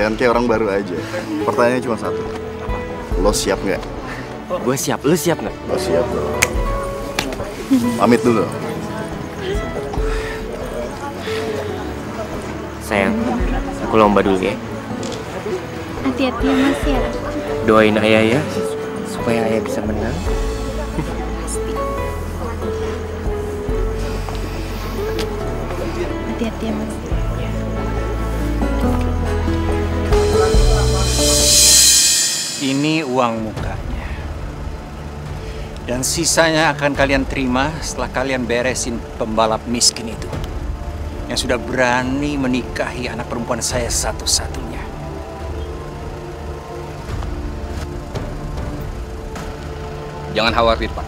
Jangan kayak orang baru aja. Pertanyaannya cuma satu. Lo siap nggak? Gue siap, lo siap nggak? Lo siap dong. Pamit dulu. Sayang, aku lomba dulu ya. Hati-hati ya mas ya. Doain ayah ya, supaya ayah bisa menang. Hati-hati ya mas. Ini uang mukanya. Dan sisanya akan kalian terima setelah kalian beresin pembalap miskin itu. Yang sudah berani menikahi anak perempuan saya satu-satunya. Jangan khawatir, Pak.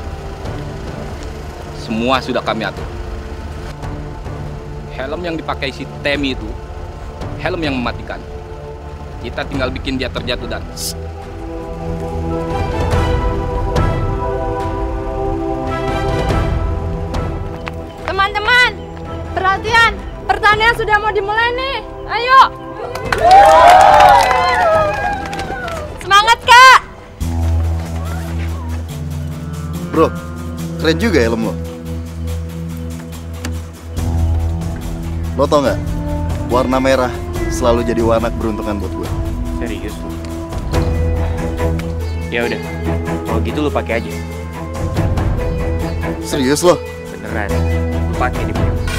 Semua sudah kami atur. Helm yang dipakai si Temi itu, helm yang mematikan. Kita tinggal bikin dia terjatuh dan pertandingan sudah mau dimulai nih. Ayo. Semangat kak. Bro, keren juga helm lo. Lo tau nggak? Warna merah selalu jadi warna keberuntungan buat gue. Serius lo? Ya udah, kalau gitu lo pakai aja. Serius lo? Beneran, lo pakai di punya.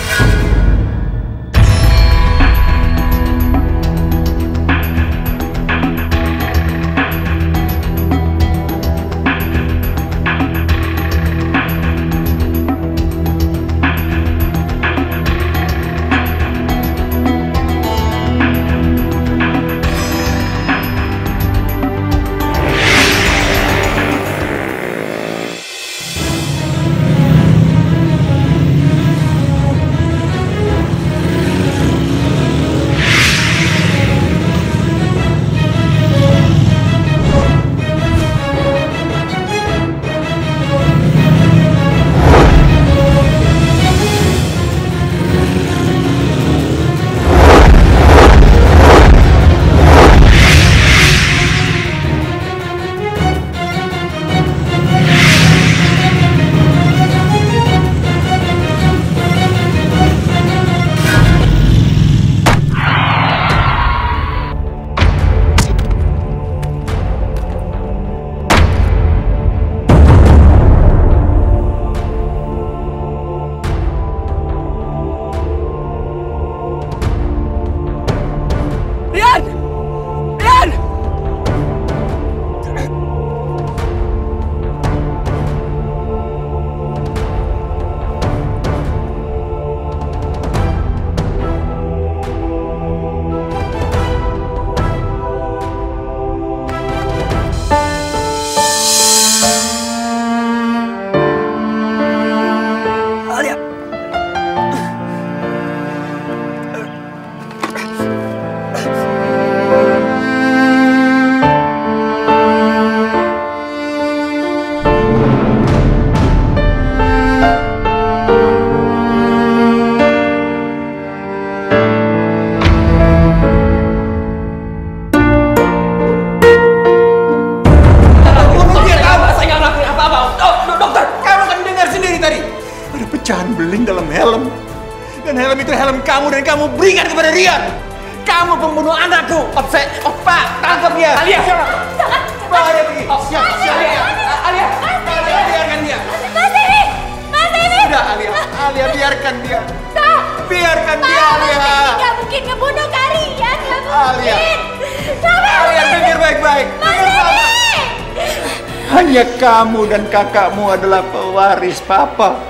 Kakakmu adalah pewaris papa.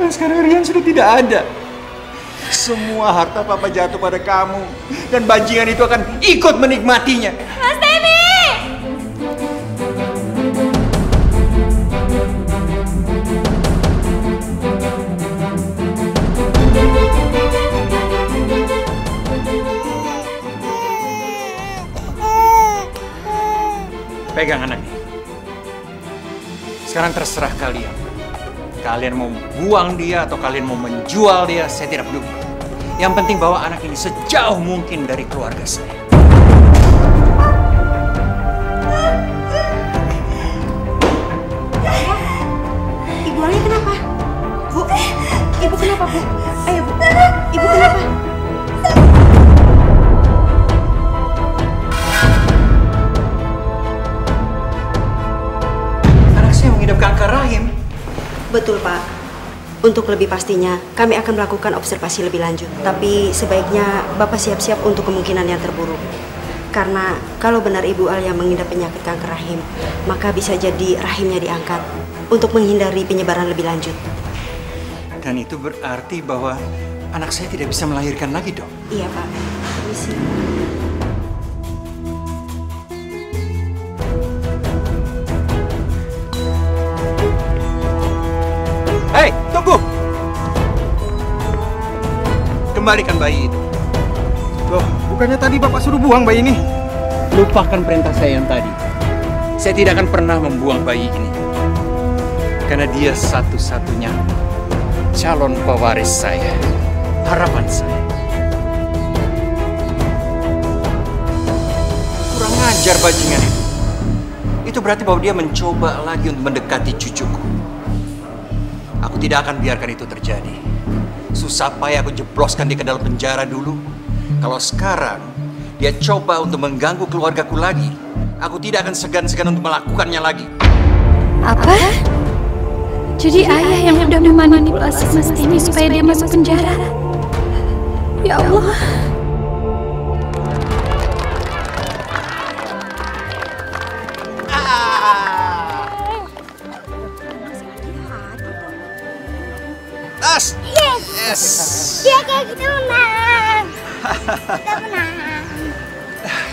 Dan sekarang Rian sudah tidak ada. Semua harta papa jatuh pada kamu. Dan bajingan itu akan ikut menikmatinya. Mas Temi. Pegang anaknya. Sekarang terserah kalian. Kalian mau buang dia atau kalian mau menjual dia, saya tidak peduli. Yang penting bawa anak ini sejauh mungkin dari keluarga saya. Ibu Ali kenapa? Bu, ibu kenapa bu? Ayo bu, ibu kenapa? Betul pak. Untuk lebih pastinya, kami akan melakukan observasi lebih lanjut. Tapi sebaiknya Bapak siap-siap untuk kemungkinan yang terburuk. Karena kalau benar Ibu Alia mengidap penyakit kanker rahim, maka bisa jadi rahimnya diangkat untuk menghindari penyebaran lebih lanjut. Dan itu berarti bahwa anak saya tidak bisa melahirkan lagi, dok. Iya pak. Permisi. Kembalikan bayi itu. Loh, bukannya tadi Bapak suruh buang bayi ini? Lupakan perintah saya yang tadi. Saya tidak akan pernah membuang bayi ini. Karena dia satu-satunya calon pewaris saya. Harapan saya. Kurang ajar bajingan itu. Itu berarti bahwa dia mencoba lagi untuk mendekati cucuku. Aku tidak akan biarkan itu terjadi. Susah payah aku jebloskan dia ke dalam penjara dulu. Kalau sekarang dia coba untuk mengganggu keluargaku lagi, aku tidak akan segan-segan untuk melakukannya lagi. Apa? Jadi ayah yang udah memanipulasi Mas ini supaya dia masuk penjara? Ya Allah. Yes! Dia kayak kita menang. Kita menang.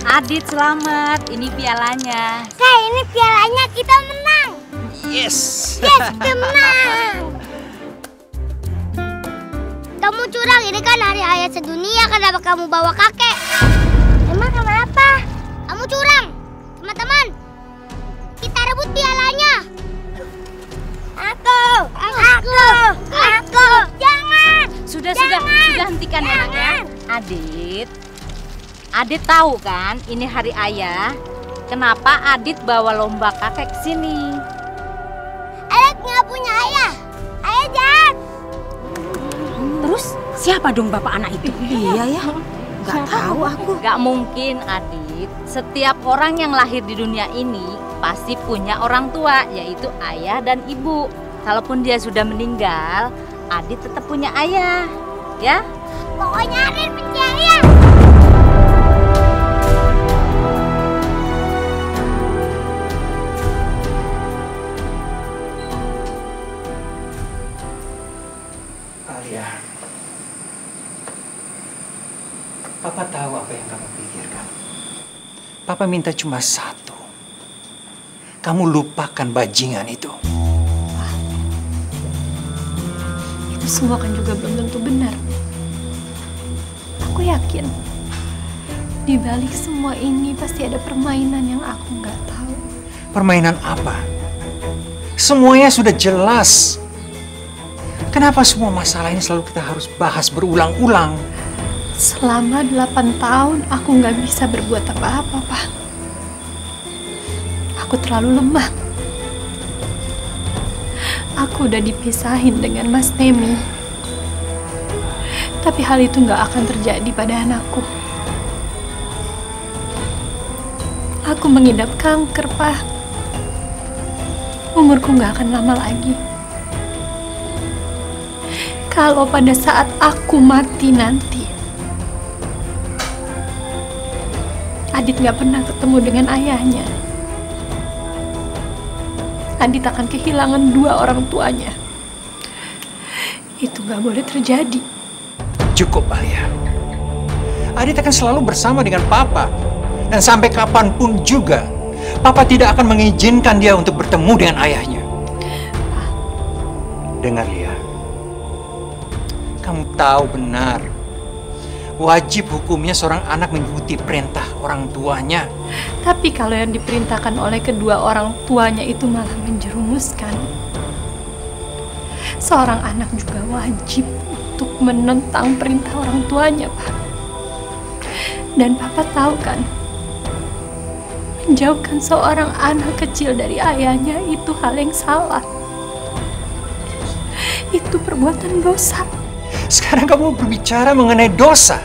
Adit selamat, ini pialanya. Kayak ini pialanya kita menang. Yes! Yes, kita menang. Kamu curang, ini kan hari ayah sedunia. Kenapa kamu bawa kakek? Emang kenapa? Kamu curang. Sudah, Jangan! sudah, sudah hentikan ya, Nak, ya. Adit, Adit tahu kan ini hari ayah. Kenapa Adit bawa lomba kakek ke sini? Alex nggak punya ayah. Ayah jahat. Terus siapa dong bapak anak itu? Iya ya. Gak tahu aku. Gak mungkin Adit. Setiap orang yang lahir di dunia ini pasti punya orang tua, yaitu ayah dan ibu. Kalaupun dia sudah meninggal, Adit tetap punya ayah. Ya, Pokoknya Arin punya ayah. Alia, Papa tahu apa yang kamu pikirkan. Papa minta cuma satu. Kamu lupakan bajingan itu. Itu semua kan juga belum tentu benar. Aku yakin di balik semua ini pasti ada permainan yang aku nggak tahu. Permainan apa? Semuanya sudah jelas. Kenapa semua masalah ini selalu kita harus bahas berulang-ulang? Selama 8 tahun aku nggak bisa berbuat apa-apa, Pak. Aku terlalu lemah. Aku udah dipisahin dengan Mas Temi. Tapi hal itu nggak akan terjadi pada anakku. Aku mengidap kanker, Pak. Umurku nggak akan lama lagi. Kalau pada saat aku mati nanti, Adit nggak pernah ketemu dengan ayahnya. Adit akan kehilangan dua orang tuanya. Itu nggak boleh terjadi. Cukup, Alia. Adit akan selalu bersama dengan Papa. Dan sampai kapan pun juga, Papa tidak akan mengizinkan dia untuk bertemu dengan ayahnya. Dengar, Lia. Kamu tahu benar. Wajib hukumnya seorang anak mengikuti perintah orang tuanya. Tapi kalau yang diperintahkan oleh kedua orang tuanya itu malah menjerumuskan. seorang anak juga wajib untuk menentang perintah orang tuanya, Pak. Dan Papa tahu kan, menjauhkan seorang anak kecil dari ayahnya itu hal yang salah. Itu perbuatan dosa. Sekarang kamu berbicara mengenai dosa.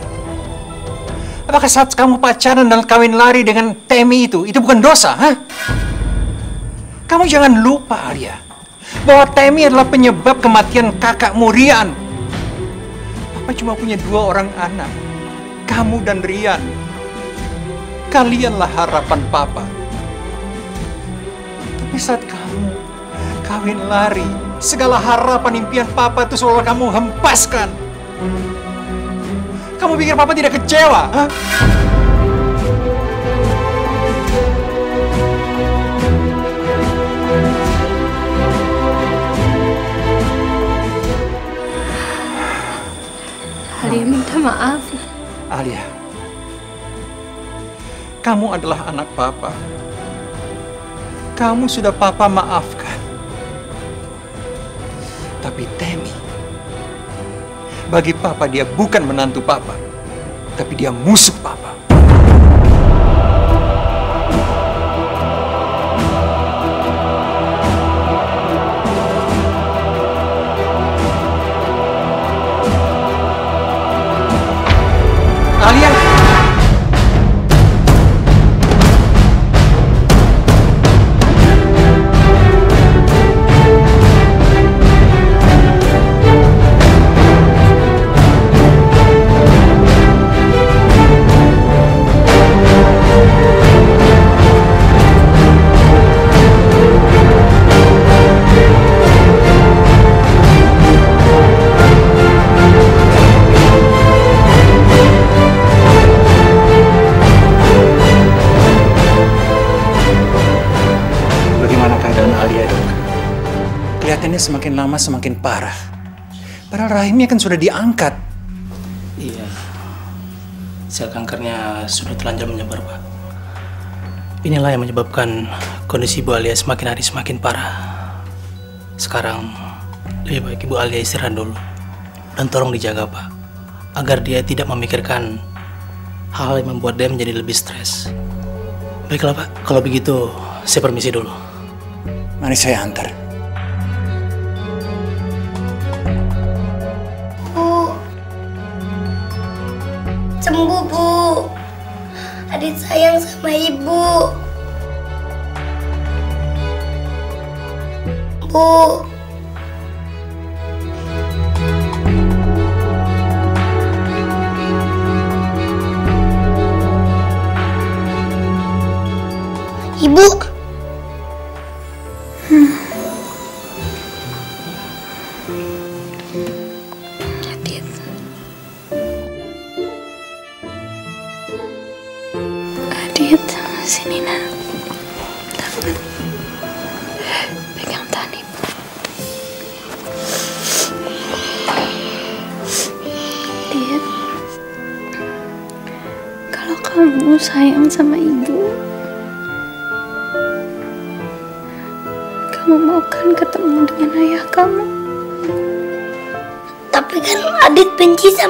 Apakah saat kamu pacaran dan kawin lari dengan Temi itu, itu bukan dosa, ha? Kamu jangan lupa, Alia, bahwa Temi adalah penyebab kematian kakakmu Rian. Papa cuma punya dua orang anak, kamu dan Rian. Kalianlah harapan Papa. Tapi saat kamu kawin lari, segala harapan impian Papa itu seolah kamu hempaskan. Kamu pikir Papa tidak kecewa? Hah? Alia minta maaf. Alia, kamu adalah anak Papa. Kamu sudah Papa maafkan. Tapi Temi, bagi Papa dia bukan menantu Papa, tapi dia musuh Papa. Semakin lama semakin parah. Padahal rahimnya kan sudah diangkat. Iya. Sel kankernya sudah telanjang menyebar, Pak. Inilah yang menyebabkan kondisi Ibu Alia semakin hari semakin parah. Sekarang lebih baik Ibu Alia istirahat dulu. Dan tolong dijaga, Pak. Agar dia tidak memikirkan hal yang membuat dia menjadi lebih stres. Baiklah, Pak. Kalau begitu, saya permisi dulu. Mari saya antar. Sayang sama ibu. Bu.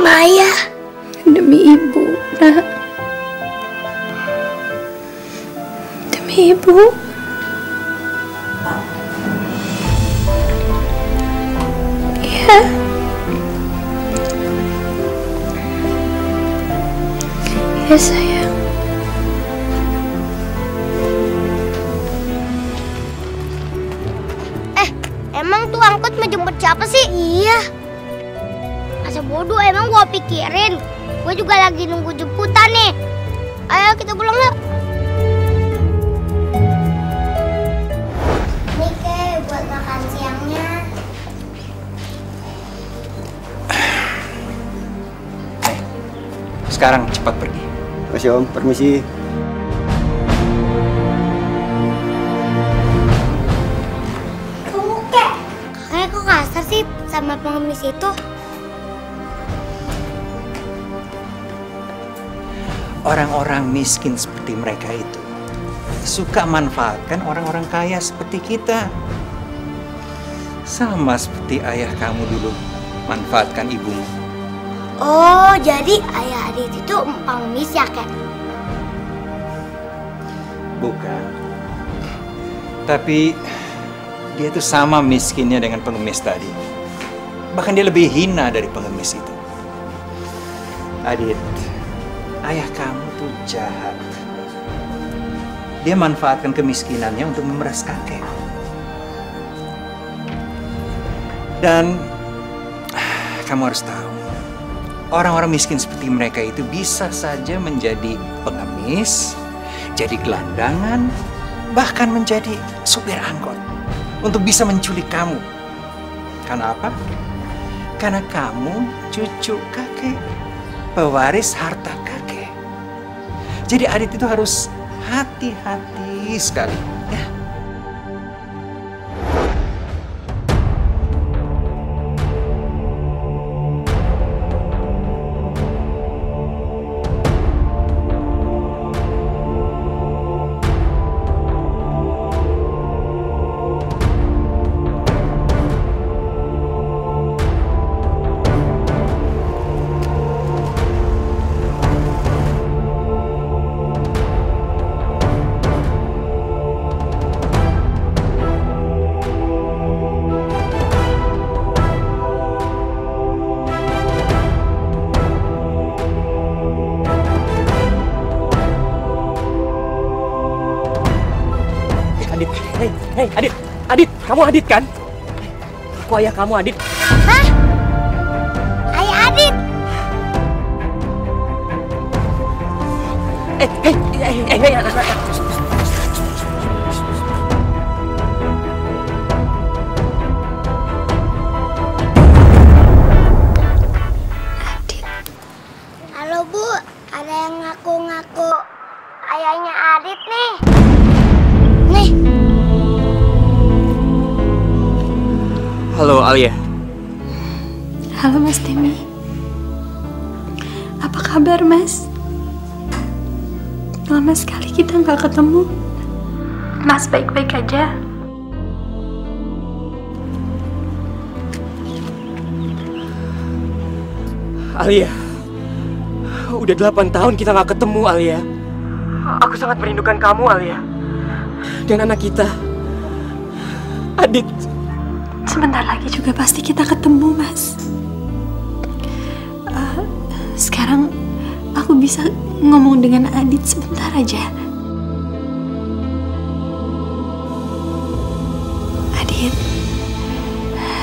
Ayah. Demi ibu, nak. Demi ibu. Sekarang cepat pergi. Masih Om, permisi. Kamu kek. Kakek kok kasar sih sama pengemis itu? Orang-orang miskin seperti mereka itu suka manfaatkan orang-orang kaya seperti kita. Sama seperti ayah kamu dulu manfaatkan ibumu. Oh, jadi itu pengemis ya, Kek? Bukan. Tapi dia itu sama miskinnya dengan pengemis tadi. Bahkan dia lebih hina dari pengemis itu. Adit, ayah kamu tuh jahat. Dia manfaatkan kemiskinannya untuk memeras kakek. Dan kamu harus tahu, orang-orang miskin seperti mereka itu bisa saja menjadi pengemis, jadi gelandangan, bahkan menjadi supir angkot untuk bisa menculik kamu. Karena apa? Karena kamu cucu kakek, pewaris harta kakek. Jadi Adit itu harus hati-hati sekali. Kamu Adit kan? Aku ayah kamu Adit. 8 tahun kita nggak ketemu Alia. Aku sangat merindukan kamu Alia. Dan anak kita. Adit. Sebentar lagi juga pasti kita ketemu, Mas. Eh, sekarang aku bisa ngomong dengan Adit sebentar aja. Adit,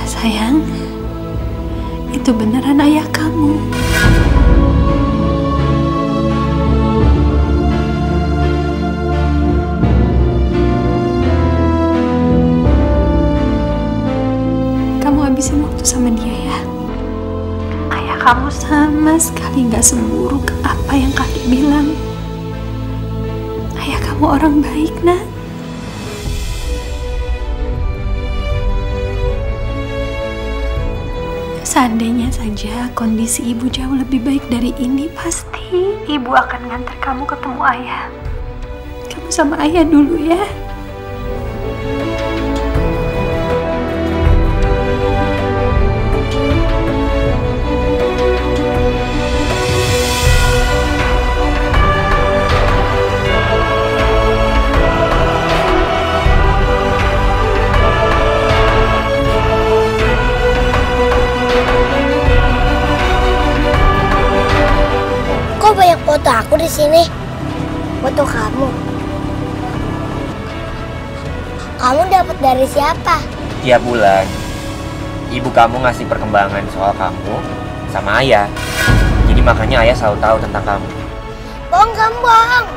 sayang, itu beneran ayah. Kamu waktu sama dia ya. Ayah kamu sama sekali nggak seburuk apa yang kakek bilang. Ayah kamu orang baik, nak. Seandainya saja kondisi ibu jauh lebih baik dari ini, pasti ibu akan ngantar kamu ketemu ayah. Kamu sama ayah dulu ya. Dari siapa? Tiap bulan, ibu kamu ngasih perkembangan soal kamu sama ayah. Jadi makanya ayah selalu tahu tentang kamu. Bohong kamu bohong.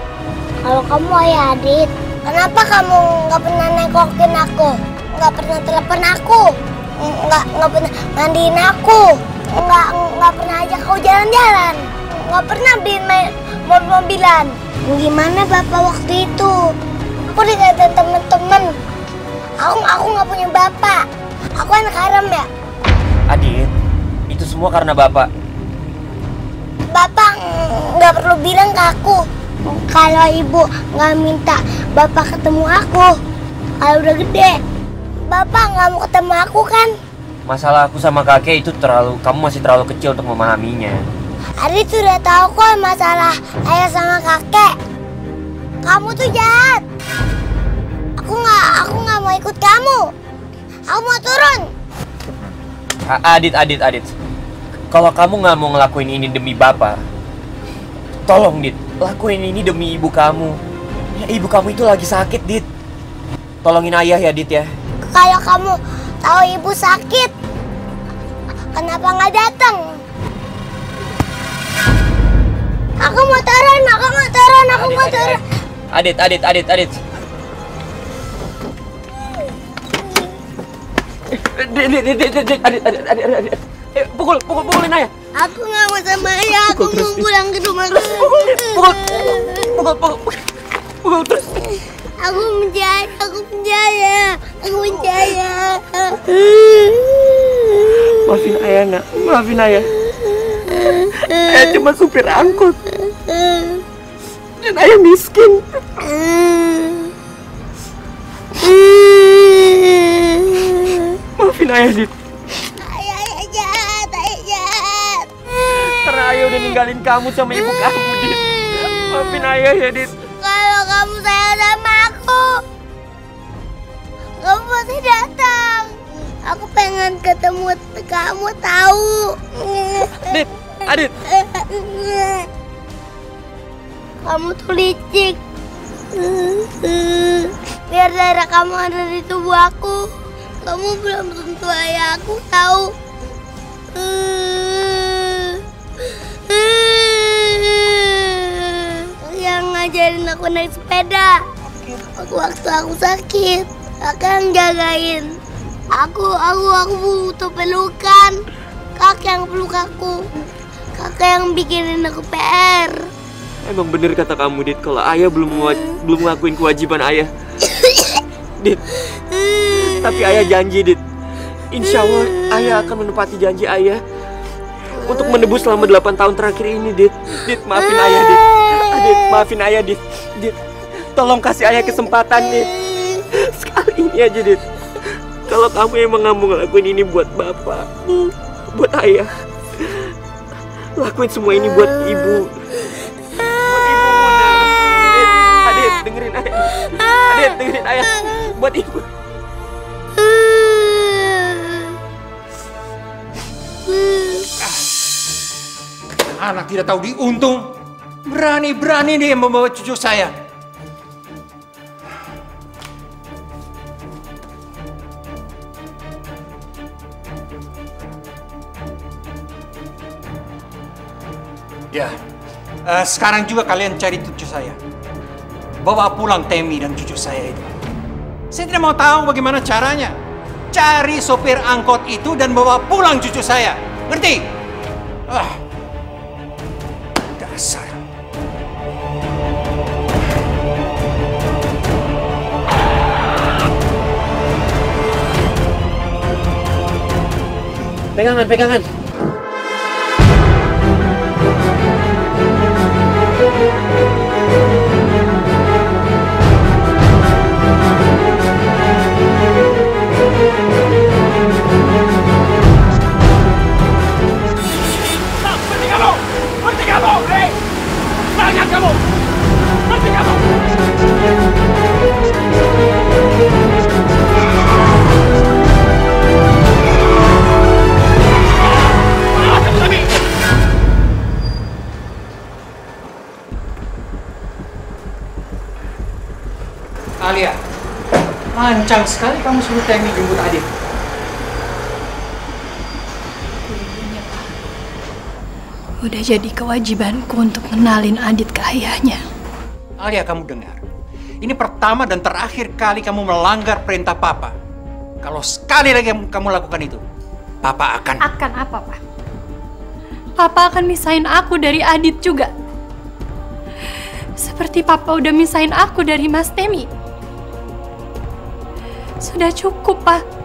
Kalau kamu ayah Adit, kenapa kamu nggak pernah nengokin aku? Nggak pernah telepon aku? Nggak nggak pernah mandiin aku? Nggak nggak pernah ajak kau jalan-jalan? Nggak pernah beliin main mobil-mobilan? Gimana bapak waktu itu? Aku dikatain temen-temen. Aku aku nggak punya bapak. Aku anak haram ya. Adit, itu semua karena bapak. Bapak nggak perlu bilang ke aku kalau ibu nggak minta bapak ketemu aku kalau udah gede. Bapak nggak mau ketemu aku kan? Masalah aku sama kakek itu terlalu, kamu masih terlalu kecil untuk memahaminya. Adit sudah tahu kok masalah ayah sama kakek. Kamu tuh jahat. Mau ikut kamu. Aku mau turun. A- Adit, Adit, Adit. Kalau kamu nggak mau ngelakuin ini demi bapak, tolong Dit, lakuin ini demi ibu kamu. Ya, ibu kamu itu lagi sakit, Dit. Tolongin ayah ya, Dit ya. Kalau kamu tahu ibu sakit, kenapa nggak datang? Aku mau turun, aku mau turun, aku mau turun. Adit, Adit, Adit, Adit. Dit, dit, dit, dit, dit, Adit, pukul, pukul, pukulin ayah. Aku nggak mau sama ayah, aku Pukul terus, mau pulang ke rumah. Pukul, pukul, pukul, pukul, pukul terus. Aku menjaya, aku menjaya, aku menjaya. Maafin ayah, nak. Maafin ayah. Ayah cuma supir angkot. Dan ayah miskin. Maafin ayah, Dit. Ayah, ayah jahat, ayah jahat. Karena ayah udah ninggalin kamu sama ibu kamu, Dit. Maafin ayah ya, Dit. Kalau kamu sayang sama aku, kamu pasti datang. Aku pengen ketemu kamu tahu. Dit, Adit. Kamu tuh licik. Biar darah kamu ada di tubuh aku. Kamu belum tentu ayah aku tahu. Yang ngajarin aku naik sepeda. Waktu aku sakit, yang jagain. Aku, aku, aku butuh pelukan. Kakak yang peluk aku. Kakak yang bikinin aku PR. Emang bener kata kamu, Dit, kalau ayah belum mewa- belum ngelakuin kewajiban ayah. Dit, tapi ayah janji, Dit. Insya Allah ayah akan menepati janji ayah untuk menebus selama 8 tahun terakhir ini, Dit. Dit, maafin ayah, Dit. Dit, maafin ayah, Dit. Dit, tolong kasih ayah kesempatan, Dit. Sekali ini aja, Dit. Kalau kamu emang nggak mau ngelakuin ini buat bapak, buat ayah, lakuin semua ini buat ibu. Buat ibu. Adit, Adit, dengerin ayah. Adit, dengerin ayah. Buat ibu. Anak tidak tahu diuntung. Berani-berani dia membawa cucu saya. Ya, eh, sekarang juga kalian cari cucu saya. Bawa pulang Temi dan cucu saya itu. Saya tidak mau tahu bagaimana caranya. Cari sopir angkot itu dan bawa pulang cucu saya. Ngerti? Ah, dasar. Pegangan, pegangan. Kamu! Berhenti kamu! Alia, lancang sekali kamu suruh Temi jemput Adit. Udah jadi kewajibanku untuk kenalin Adit ke ayahnya. Alia, kamu dengar. Ini pertama dan terakhir kali kamu melanggar perintah Papa. Kalau sekali lagi kamu kamu lakukan itu, Papa akan... Akan apa, Pak? Papa akan misahin aku dari Adit juga. Seperti Papa udah misahin aku dari Mas Temi. Sudah cukup, Pak.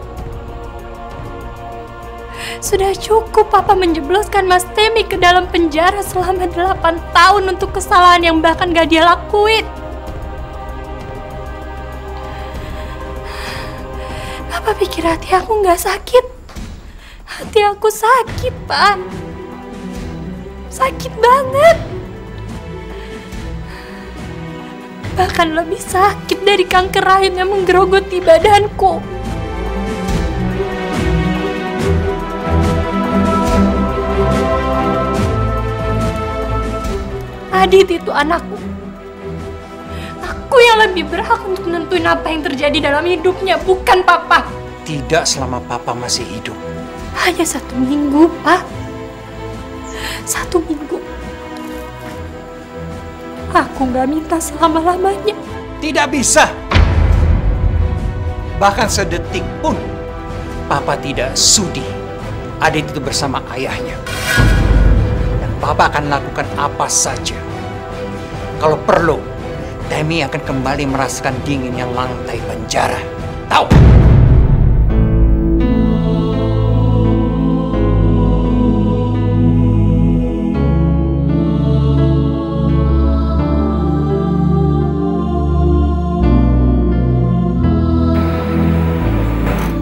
Sudah cukup Papa menjebloskan Mas Temi ke dalam penjara selama 8 tahun untuk kesalahan yang bahkan gak dia lakuin. Papa pikir hati aku nggak sakit? Hati aku sakit, Pak. Sakit banget. Bahkan lebih sakit dari kanker rahim yang menggerogoti badanku. Adit itu anakku. Aku yang lebih berhak untuk nentuin apa yang terjadi dalam hidupnya, bukan papa. Tidak selama papa masih hidup. Hanya satu minggu, Pak. Satu minggu. Aku nggak minta selama-lamanya. Tidak bisa. Bahkan sedetik pun papa tidak sudi Adit itu bersama ayahnya. Dan papa akan lakukan apa saja. Kalau perlu, Temi akan kembali merasakan dinginnya lantai penjara. Tahu?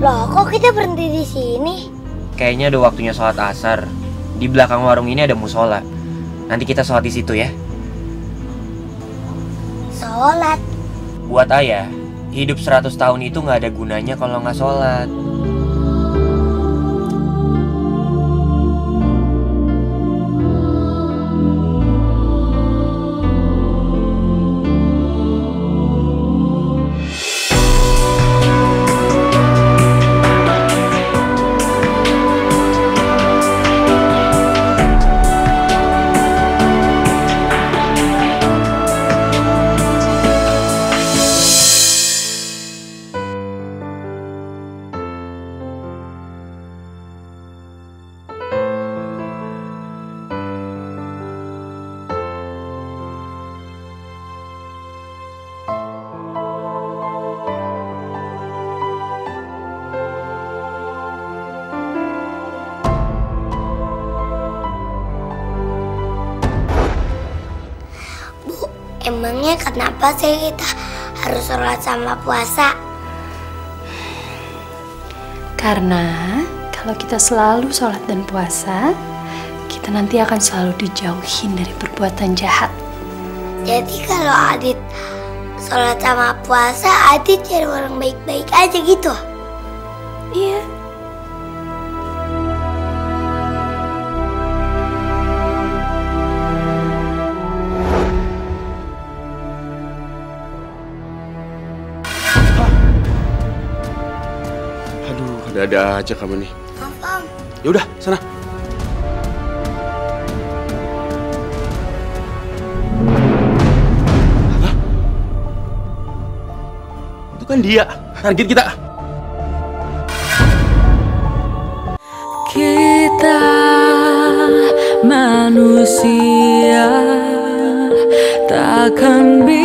Loh, kok kita berhenti di sini? Kayaknya udah waktunya sholat asar. Di belakang warung ini ada musola. Nanti kita sholat di situ ya. Sholat. Buat ayah, hidup 100 tahun itu nggak ada gunanya kalau nggak sholat. Emangnya kenapa sih kita harus sholat sama puasa? Karena kalau kita selalu sholat dan puasa, kita nanti akan selalu dijauhin dari perbuatan jahat. Jadi kalau Adit sholat sama puasa, Adit jadi orang baik-baik aja gitu? Iya. Ada-ada aja kamu nih. Om. Ya udah, sana. Hah? Itu kan dia, target kita. Kita manusia takkan bisa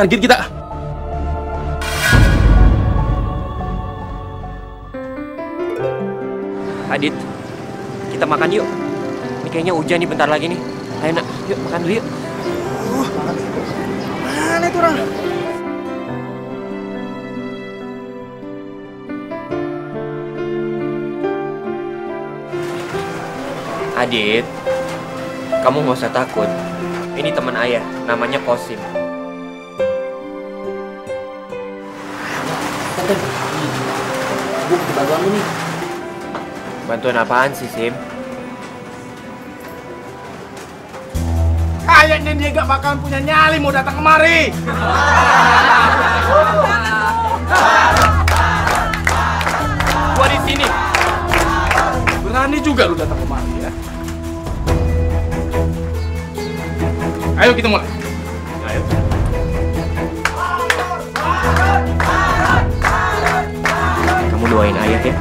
target kita. Adit, kita makan yuk. Ini kayaknya hujan nih bentar lagi nih. Ayo nak, yuk makan dulu yuk. Mana itu orang? Adit, Kamu nggak usah takut. Ini teman ayah, namanya Kosim. Gue butuh bantuan lu nih. Bantuan apaan sih, Sim? Kayaknya dia gak bakalan punya nyali mau datang kemari. Gua di sini. Berani juga lu datang kemari ya. Ayo kita mulai. Ya.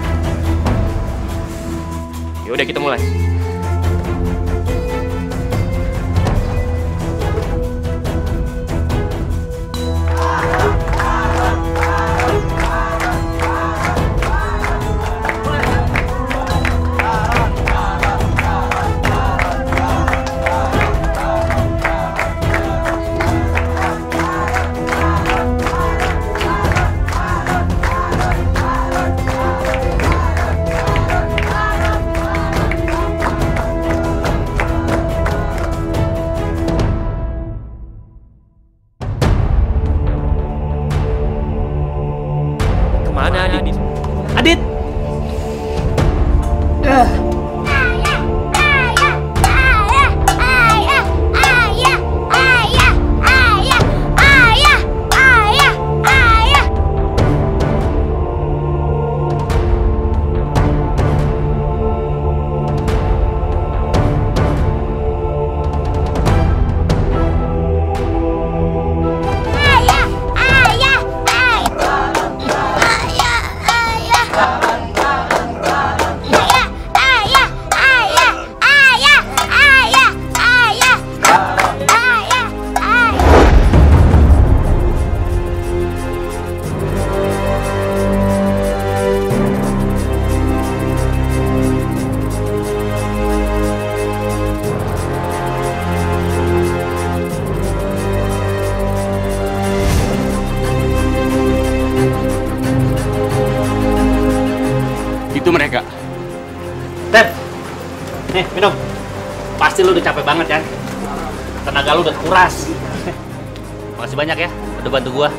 Ya udah kita mulai. Banget kan? Tenaga lu udah kuras. Makasih banyak ya, udah bantu gua.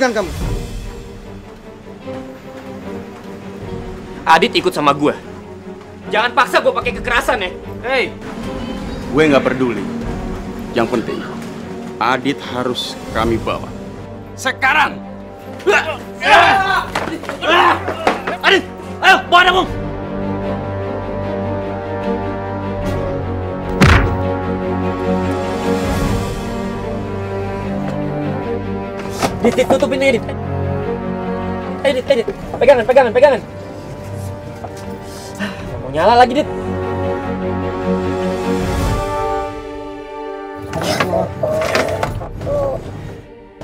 Dengan kamu. Adit ikut sama gua. Jangan paksa gua pakai kekerasan ya. Hei, gue nggak peduli. Yang penting, Adit harus kami bawa. Sekarang! Adit, Dit, dit, tutupin aja, Dit. Ayo, Dit, ayo, Dit. Pegangan, pegangan, pegangan. Nggak Mau nyala lagi, Dit.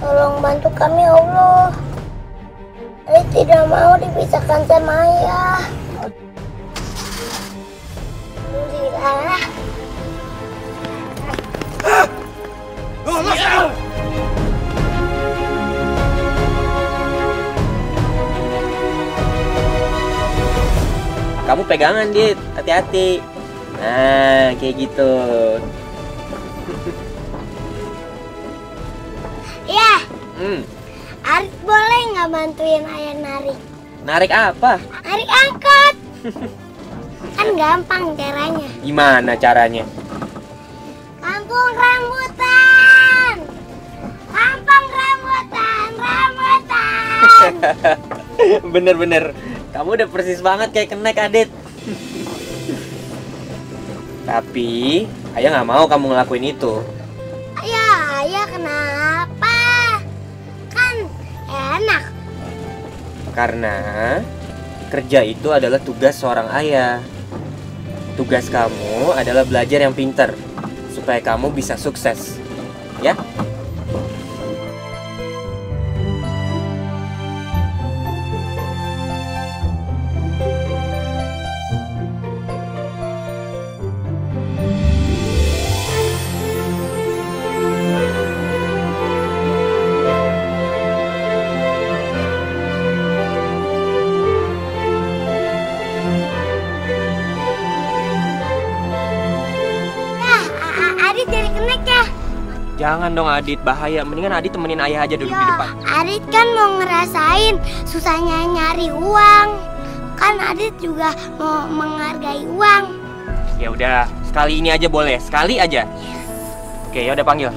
Tolong bantu kami ya Allah. Saya tidak mau dipisahkan sama ayah. Alhamdulillah. Oh, Kamu pegangan, Dit. Hati-hati. Nah, kayak gitu. Ya, Hmm, Arik boleh nggak bantuin ayah narik? narik apa? Narik angkot. kan gampang caranya. Gimana caranya? Kampung rambutan. Kampung rambutan, rambutan. Bener-bener. Kamu udah persis banget kayak kenek, Adit. Tapi, ayah nggak mau kamu ngelakuin itu. Ayah, ayah kenapa? Kan enak. Karena Kerja itu adalah tugas seorang ayah. Tugas kamu adalah belajar yang pinter supaya kamu bisa sukses. Ya? Ya, dong Adit, bahaya. Mendingan Adit temenin ayah aja duduk di depan. Adit kan mau ngerasain susahnya nyari uang. Kan Adit juga mau menghargai uang. Ya udah, sekali ini aja boleh, sekali aja. Oke, ya udah panggil.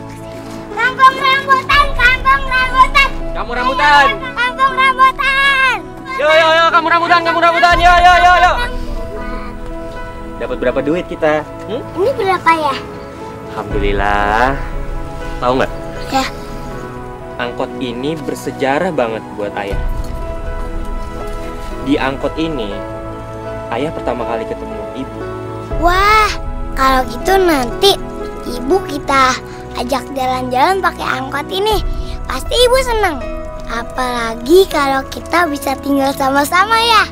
Kampung rambutan, kampung rambutan. Kamu rambutan. Kampung rambutan. Yo yo yo, kamu rambutan, kamu rambutan. Yo yo yo yo. Dapat berapa duit kita? Hmm? Ini berapa ya? Alhamdulillah. Tahu nggak? Ya. Angkot ini bersejarah banget buat ayah. Di angkot ini, ayah pertama kali ketemu ibu. Wah, kalau gitu nanti ibu kita ajak jalan-jalan pakai angkot ini. Pasti ibu seneng. Apalagi kalau kita bisa tinggal sama-sama ya.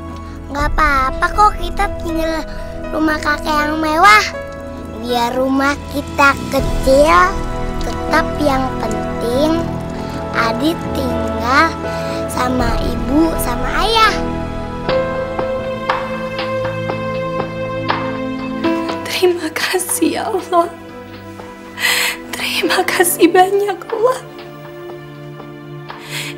Nggak apa-apa kok kita tinggal rumah kakek yang mewah. Biar rumah kita kecil, tetap yang penting Adit tinggal sama ibu sama ayah. Terima kasih ya Allah. Terima kasih banyak Allah.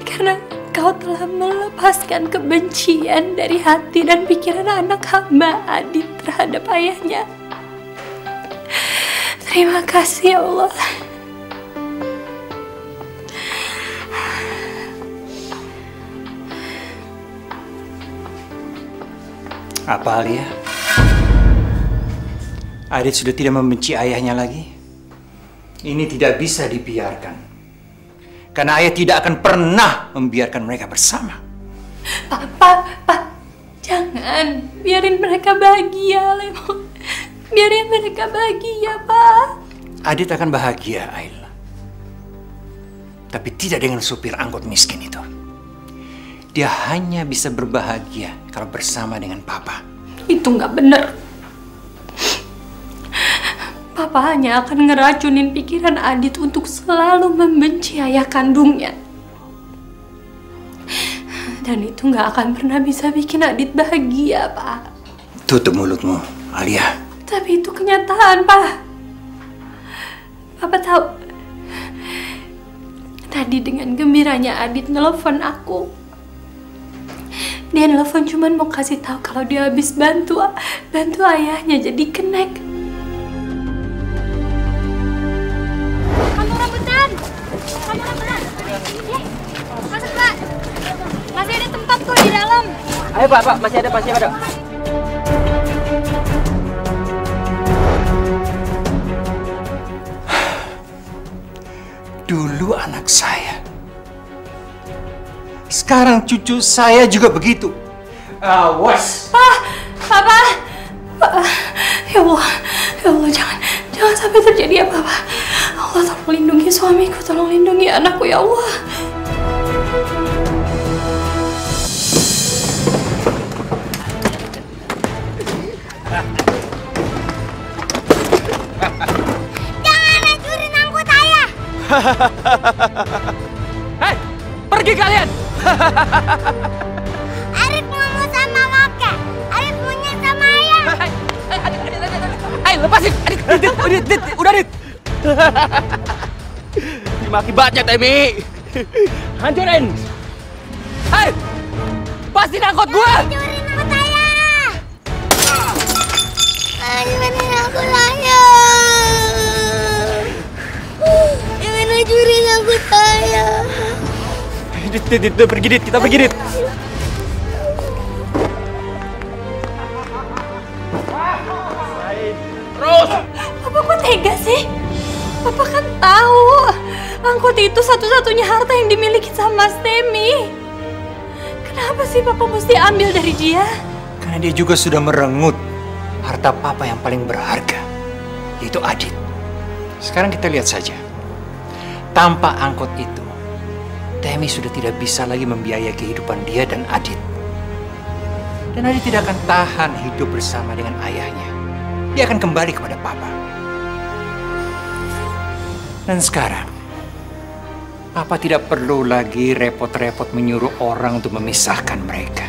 Karena kau telah melepaskan kebencian dari hati dan pikiran anak hamba Adit terhadap ayahnya. Terima kasih ya Allah. Apa Alia? Adit sudah tidak membenci ayahnya lagi? Ini tidak bisa dibiarkan. Karena ayah tidak akan pernah membiarkan mereka bersama. Pak, Pak, jangan biarin mereka bahagia, Lemon. Biarin mereka bahagia, Pak. Adit akan bahagia, Ayla. Tapi tidak dengan supir angkot miskin itu. Dia hanya bisa berbahagia kalau bersama dengan papa. Itu nggak bener. Papa hanya akan ngeracunin pikiran Adit untuk selalu membenci ayah kandungnya. Dan itu nggak akan pernah bisa bikin Adit bahagia, Pak. Tutup mulutmu, Alia. Tapi itu kenyataan, Pak. Papa tahu. Tadi dengan gembiranya Adit nelfon aku. Dia nelfon cuman mau kasih tahu kalau dia habis bantu bantu ayahnya jadi kenek. Kamu rambutan. Kamu rambutan. Eh, masuk pak. Masih ada tempat kok di dalam. Ayo Pak, Pak, masih ada, masih ada. Dulu anak saya. Sekarang cucu saya juga begitu. Awas. Pak, Papa, Pak, ya Allah, ya Allah jangan jangan sampai terjadi apa-apa. Allah tolong lindungi suamiku, tolong lindungi anakku ya Allah. Jangan hancurin angkot ayah. Hei, pergi kalian. Arif ngomong sama kakek. Arif punya sama ayah. Hei, lepasin. Adit, Adit, Adit, Adit, udah Adit. Terima akibatnya, Temi. Hancurin. Hei, pasin angkot gua. Hancurin angkot ayah. Hancurin angkot ayah. Jangan hancurin angkot ayah. Dit, dit, dit, dit, pergi dit, kita pergi dit. Terus. Papa kok tega sih? Papa kan tahu angkot itu satu-satunya harta yang dimiliki sama Mas Temi. Kenapa sih papa mesti ambil dari dia? Karena dia juga sudah merenggut harta papa yang paling berharga, yaitu Adit. Sekarang kita lihat saja. Tanpa angkot itu, Temi sudah tidak bisa lagi membiayai kehidupan dia dan Adit. Dan Adit tidak akan tahan hidup bersama dengan ayahnya. Dia akan kembali kepada papa. Dan sekarang, papa tidak perlu lagi repot-repot menyuruh orang untuk memisahkan mereka.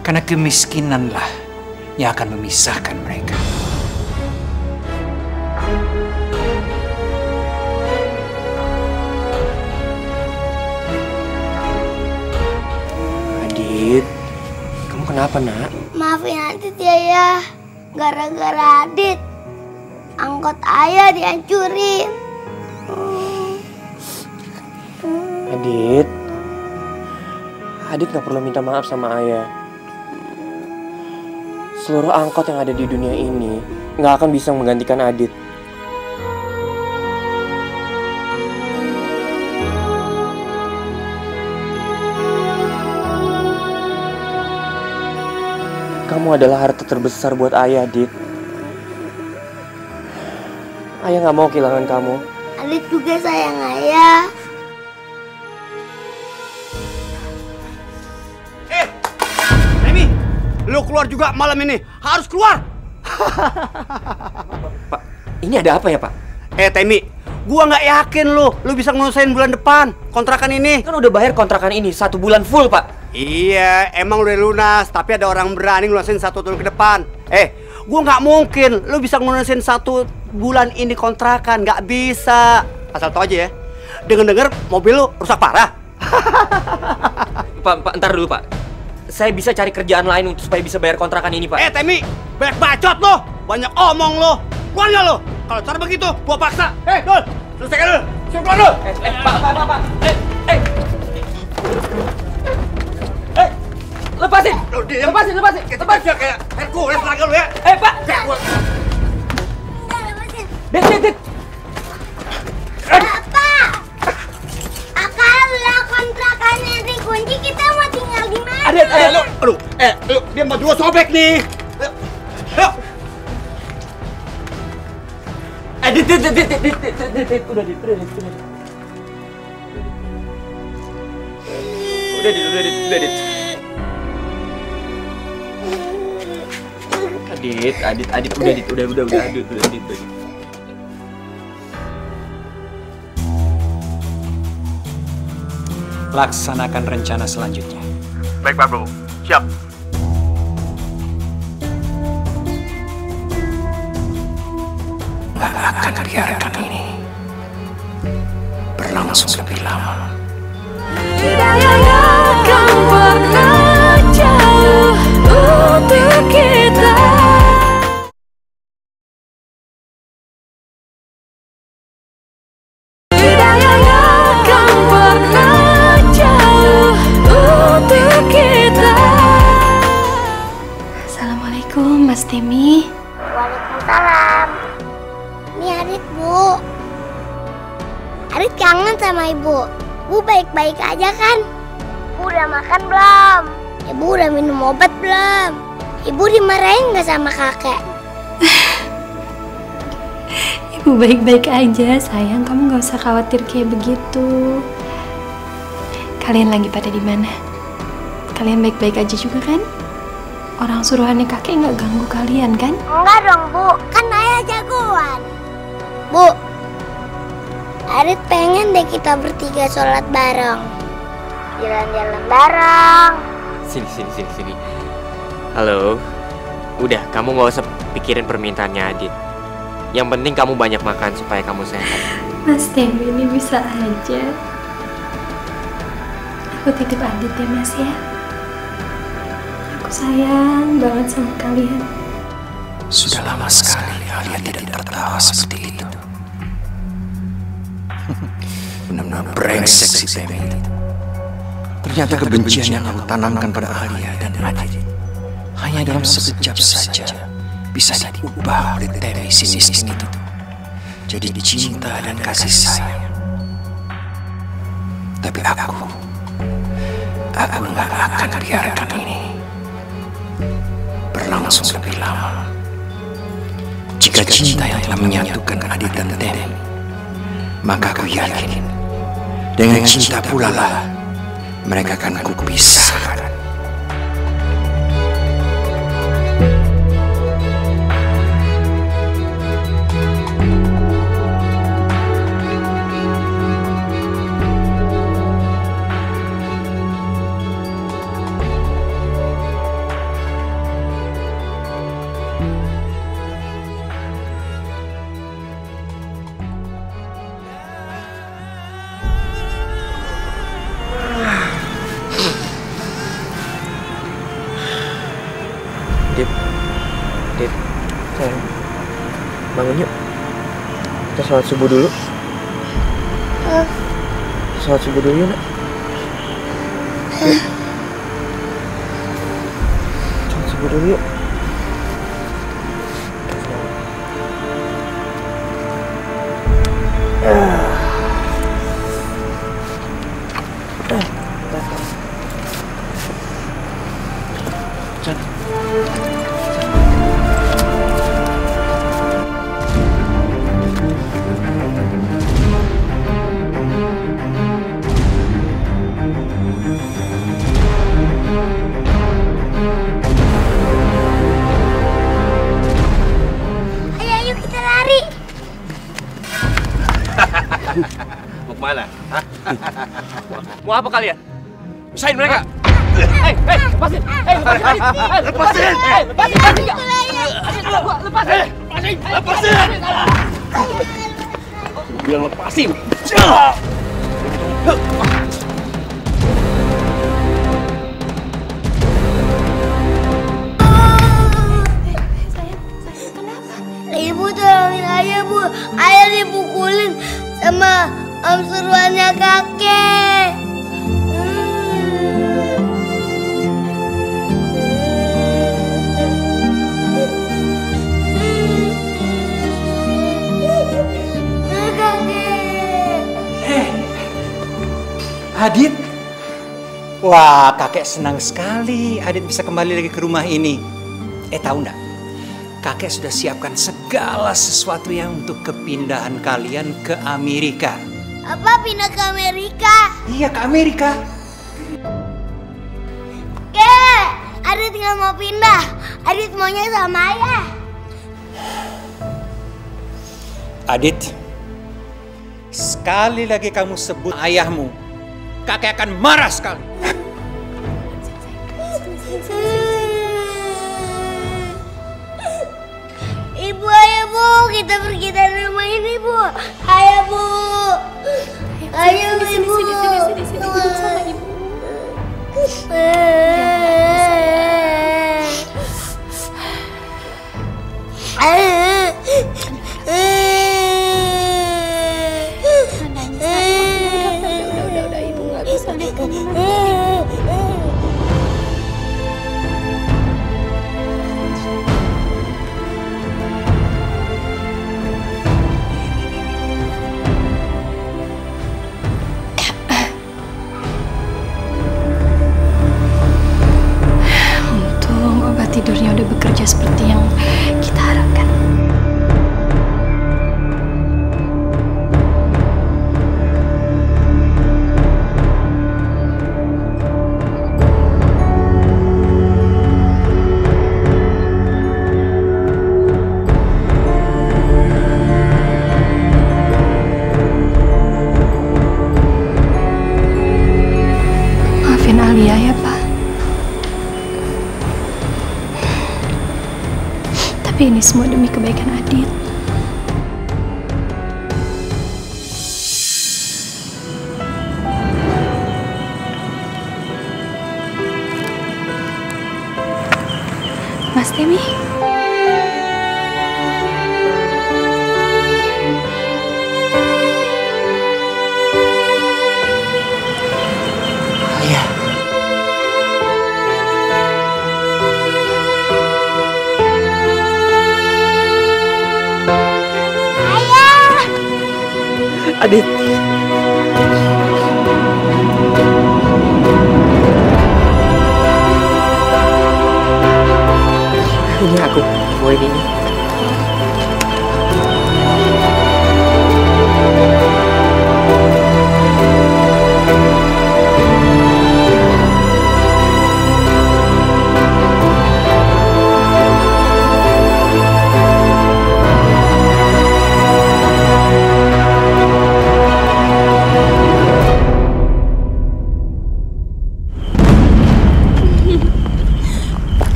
Karena kemiskinanlah yang akan memisahkan mereka. Kamu kenapa nak? Maafin Adit ya ya. Gara-gara Adit. Angkot ayah dihancurin. Adit, Adit gak perlu minta maaf sama ayah. Seluruh angkot yang ada di dunia ini gak akan bisa menggantikan Adit. Kamu adalah harta terbesar buat ayah, Adit. Ayah gak mau kehilangan kamu. Adit juga sayang ayah. Emi, lu keluar juga malam ini. Harus keluar. Ini ada apa ya, Pak? Eh, Temi, gua nggak yakin lu, lu bisa ngelusain bulan depan kontrakan ini. Kan udah bayar kontrakan ini satu bulan full, Pak. Iya, emang udah lunas, tapi ada orang berani ngelunasin satu tahun ke depan. Eh, gua nggak mungkin lu bisa ngelunasin satu bulan ini kontrakan, nggak bisa. Asal tau aja ya. Dengar-dengar mobil lu rusak parah. Pak, Pak, ntar dulu, Pak. Saya bisa cari kerjaan lain untuk supaya bisa bayar kontrakan ini, Pak. Eh, Temi, banyak bacot lo, banyak omong lo. Keluar nggak lo? Kalau cara begitu, gua paksa. Eh, Dul, selesaikan dulu. Suruh keluar dulu. Eh, eh, Pak, Pak, Pak, Pak. Eh. Eh, lepasin. Lepasin, lepasin. Lepasin. kayak Hercules lagi lu ya. Eh, Pak. Dit, dit, dit. Bapak! Kalau kontrakannya dikunci, kita mau tinggal di mana? Adit, eh, lu, aduh, eh, lu, dia mau dua sobek nih. Ayo. Eh, dit, dit, dit, dit, dit, dit, dit, dit, dit. Udah, dit, udah, dit, udah, dit. Udah, dit, udah, dit, udah, dit. Adit, Adit, Adit, udah, dit, udah, udah, udah, Adit, udah, dit, udah. Laksanakan rencana selanjutnya. Baik, Pak Bro. Siap. Gak akan biarkan ini berlangsung lebih lama. Akan pernah jauh untuk kita Mas Temi. Waalaikumsalam. Ini Adit, Bu. Adit kangen sama Ibu. Bu baik-baik aja kan? Bu udah makan belum? Ibu udah minum obat belum? Ibu dimarahin nggak sama kakek? Ibu baik-baik aja, sayang. Kamu nggak usah khawatir kayak begitu. Kalian lagi pada di mana? Kalian baik-baik aja juga kan? Orang suruhannya kakek nggak ganggu kalian kan? Enggak dong, Bu. Kan ayah jagoan. Bu, Adit pengen deh kita bertiga sholat bareng. Jalan-jalan bareng. Sini, sini, sini, sini. Halo. Udah, kamu nggak usah pikirin permintaannya Adit. Yang penting kamu banyak makan supaya kamu sehat. Mas Temi ini bisa aja. Aku titip Adit ya, Mas ya. Aku sayang banget sama kalian. Sudah lama sekali kalian tidak tertawa seperti itu. Benar-benar brengsek si Temi itu. Ternyata kebencian yang aku tanamkan pada Alia dan Adit hanya dalam sekejap saja bisa diubah oleh Temi si miskin itu. Jadi cinta dan kasih sayang. Tapi aku, Aku nggak akan biarkan ini berlangsung lebih lama. Jika cinta yang telah menyatukan Adit dan Tem, maka aku yakin dengan cinta pula lah mereka akan kupisahkan. Sholat subuh dulu. Sholat subuh dulu yuk. Sholat subuh dulu yuk. Mau apa kalian? Usain mereka! Hei, hei, lepasin! Hei, lepasin! Hei, lepasin! Hei, lepasin! Adit, gua, lepasin! Lepasin! Lepasin! Bilang lepasin! Ibu tolongin ayah bu. Ayah dipukulin sama om suruhannya kakek. Adit? Wah, kakek senang sekali Adit bisa kembali lagi ke rumah ini. Eh, tahu enggak? Kakek sudah siapkan segala sesuatu yang untuk kepindahan kalian ke Amerika. Apa pindah ke Amerika? Iya, ke Amerika. Kek, Adit nggak mau pindah. Adit maunya sama ayah. Adit, sekali lagi kamu sebut ayahmu, kakek akan marah sekali. Ibu, ayo bu, kita pergi dari rumah ini bu. Ayo bu. Ayo ibu. Untung obat tidurnya udah bekerja seperti yang kita ini semua demi kebaikan Adit.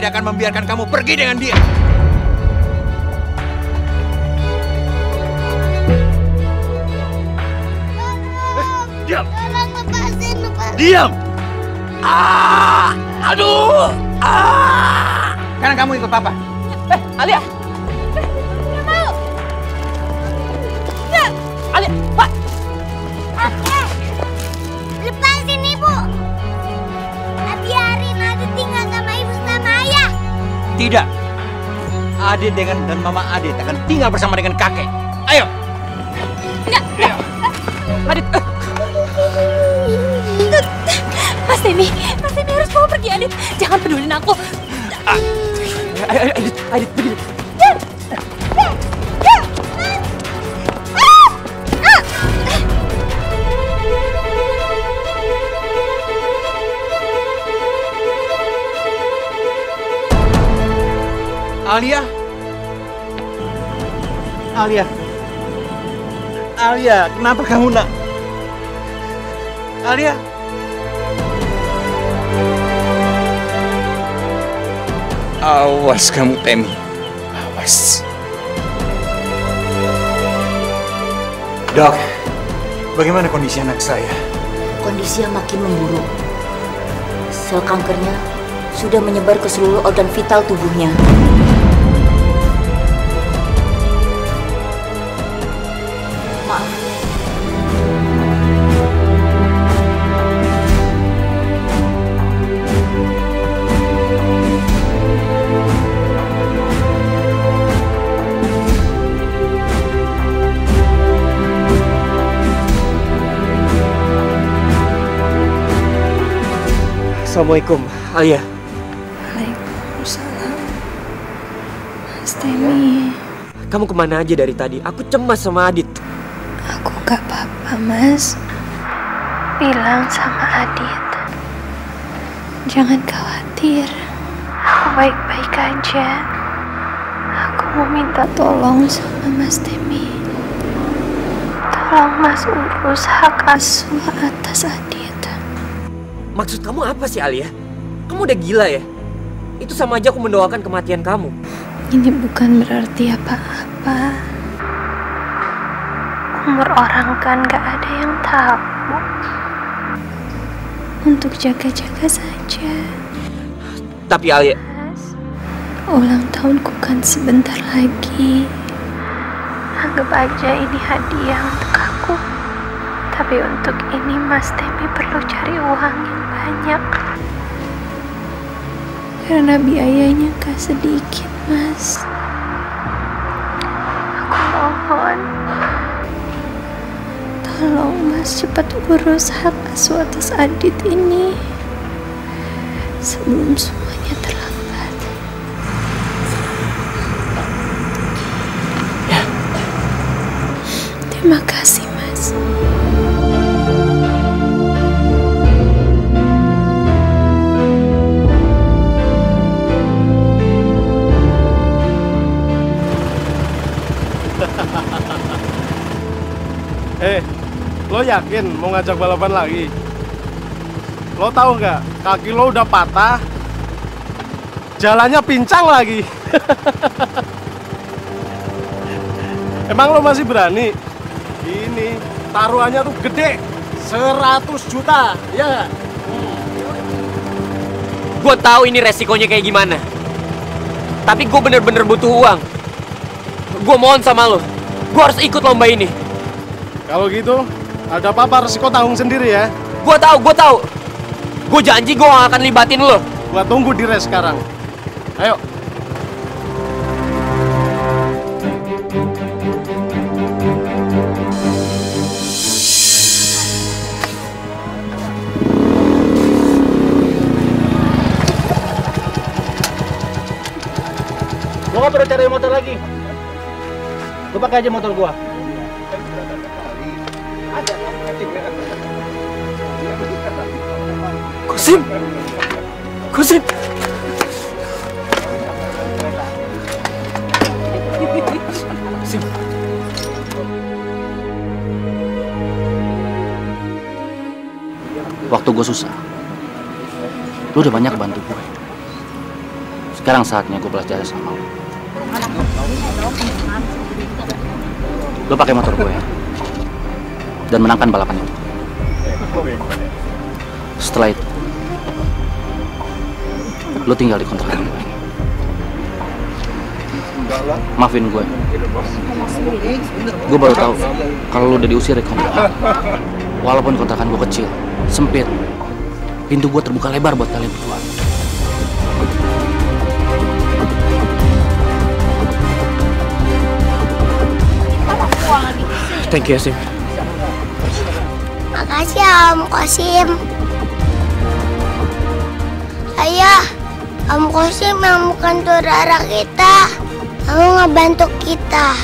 Tidak akan membiarkan kamu pergi dengan dia. Diam. Tolong lepasin, lepasin. Diam! Ah, aduh, ah. Sekarang kamu ikut Papa. Eh, Alia. Tidak. Adit dengan dan Mama Adit akan tinggal bersama dengan kakek. Ayo. Adit. Mas Temi, Mas Temi harus bawa pergi Adit. Jangan pedulin aku. Ayo, Adit, Adit, begini. Alia. Alia. Alia, kenapa kamu nak? Alia. Awas kamu, Temi. Awas. Dok, bagaimana kondisi anak saya? Kondisinya makin memburuk. Sel kankernya sudah menyebar ke seluruh organ vital tubuhnya. Assalamualaikum, Alia. Waalaikumsalam. Mas Temi, Kamu ke mana aja dari tadi? Aku cemas sama Adit. aku gak apa-apa, Mas. Bilang sama Adit. Jangan khawatir. Aku baik-baik aja. Aku mau minta tolong sama Mas Temi. Tolong Mas urus hak asuh atas Adit. Maksud kamu apa sih, Alia? Kamu udah gila ya? Itu sama aja aku mendoakan kematian kamu. Ini bukan berarti apa-apa. Umur orang kan gak ada yang tahu. Untuk jaga-jaga saja. Tapi Alia, Ulang tahunku kan sebentar lagi. Anggap aja ini hadiah untuk aku. Tapi untuk ini Mas Temi perlu cari uang yang banyak. Karena biayanya gak sedikit, Mas. Aku mohon. Tolong Mas cepat urus hak asuh atas Adit ini. Sebelum semuanya terlambat. Terima kasih, yakin mau ngajak balapan lagi? Lo tahu nggak, kaki lo udah patah, jalannya pincang lagi. Emang lo masih berani? Ini, taruhannya tuh gede. 100 juta, ya? Gue tahu ini resikonya kayak gimana. Tapi gue bener-bener butuh uang. Gue mohon sama lo, gue harus ikut lomba ini. Kalau gitu, ada apa-apa resiko tanggung sendiri ya. Gue tahu, gue tahu. Gue janji gue gak akan libatin lo. Gua tunggu di res sekarang. Ayo. Lo nggak perlu cari motor lagi. Lo pakai aja motor gua. Kosim! Kosim. Waktu gue susah, lu udah banyak bantu gue. Sekarang saatnya gue balas jasa sama lu. Lu pakai motor gue ya, dan menangkan balapan itu. Lu tinggal di kontrakan gue. Maafin gue. Gue baru tahu kalau lu udah diusir dari kontrakan. Walaupun kontrakan gue kecil, sempit, pintu gue terbuka lebar buat kalian berdua. Thank you, Sim. Makasih ya Om Kosim. Ayah, Om Kosim yang bukan saudara kita. Kamu ngebantu kita.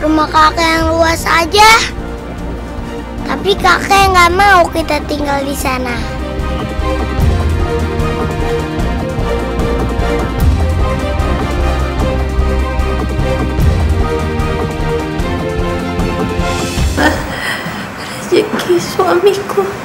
Rumah kakek yang luas aja. Tapi kakek nggak mau kita tinggal di sana. rezeki suamiku.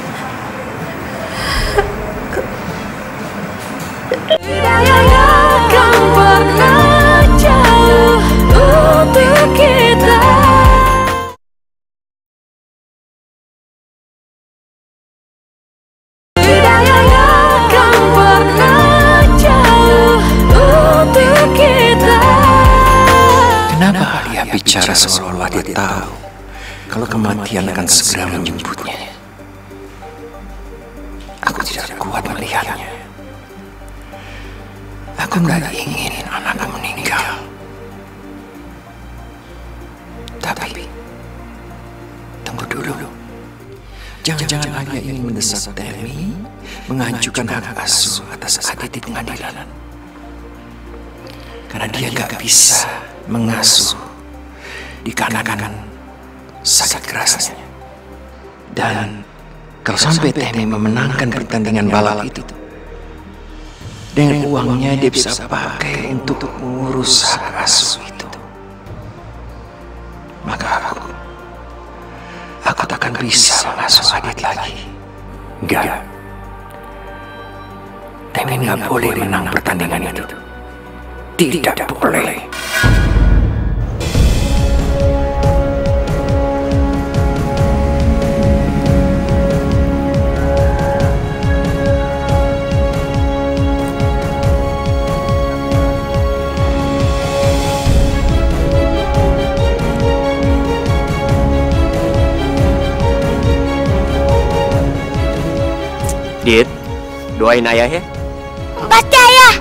Memenangkan pertandingan balap itu, dengan uangnya dia bisa pakai untuk mengurus hak asuh itu. Maka aku, aku takkan bisa mengasuh Adit lagi. Enggak. Temi nggak boleh menang pertandingan itu. Tidak boleh. Doain ayah ya. Pasti ayah.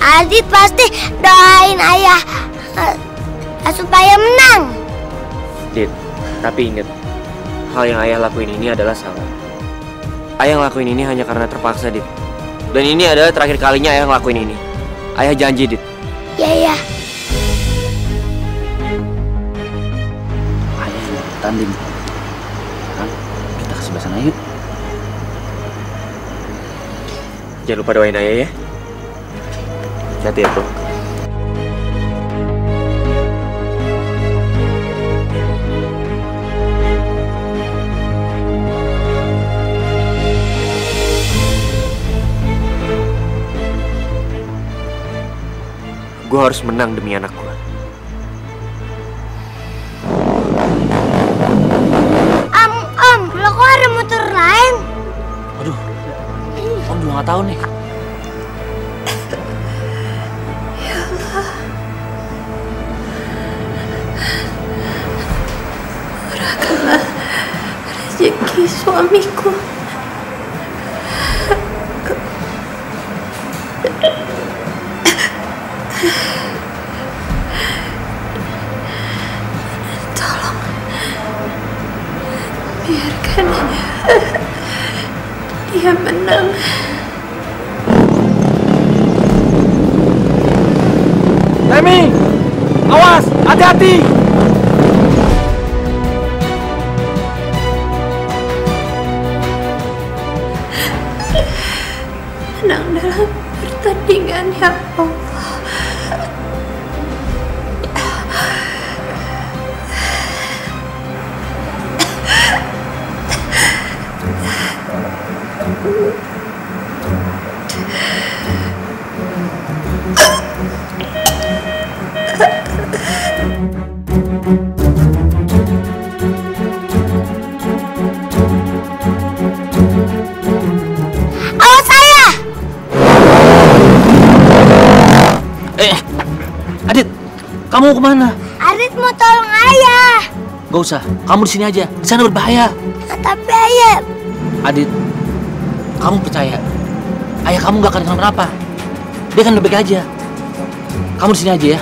Adit pasti doain ayah eh, supaya menang. Dit, tapi inget, hal yang ayah lakuin ini adalah salah. Ayah ngelakuin ini hanya karena terpaksa, Dit. Dan ini adalah terakhir kalinya ayah ngelakuin ini. Ayah janji, Dit. Ya ya. Ayah yang bertanding. Kan? Kita ke sebelah sana yuk. Jangan lupa doain ayah ya. Hati ya, bro. Gue harus menang demi anak nggak tahu nih. Ya Allah. Murahkanlah rezeki suamiku. Usah, kamu di sini aja. Di sana berbahaya. Nah, tapi ayah, Adit, kamu percaya? Ayah kamu gak akan kenapa-napa. Dia kan baik aja. Kamu di sini aja ya.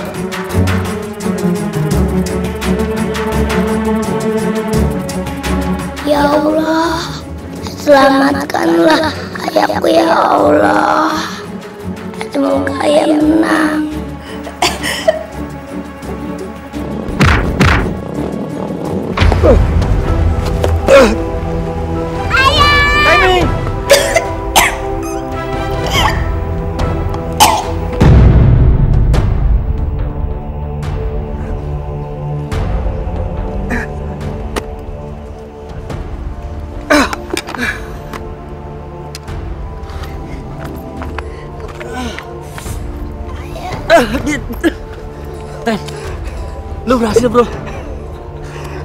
ya Allah, selamatkanlah ayahku ya Allah. Berhasil bro.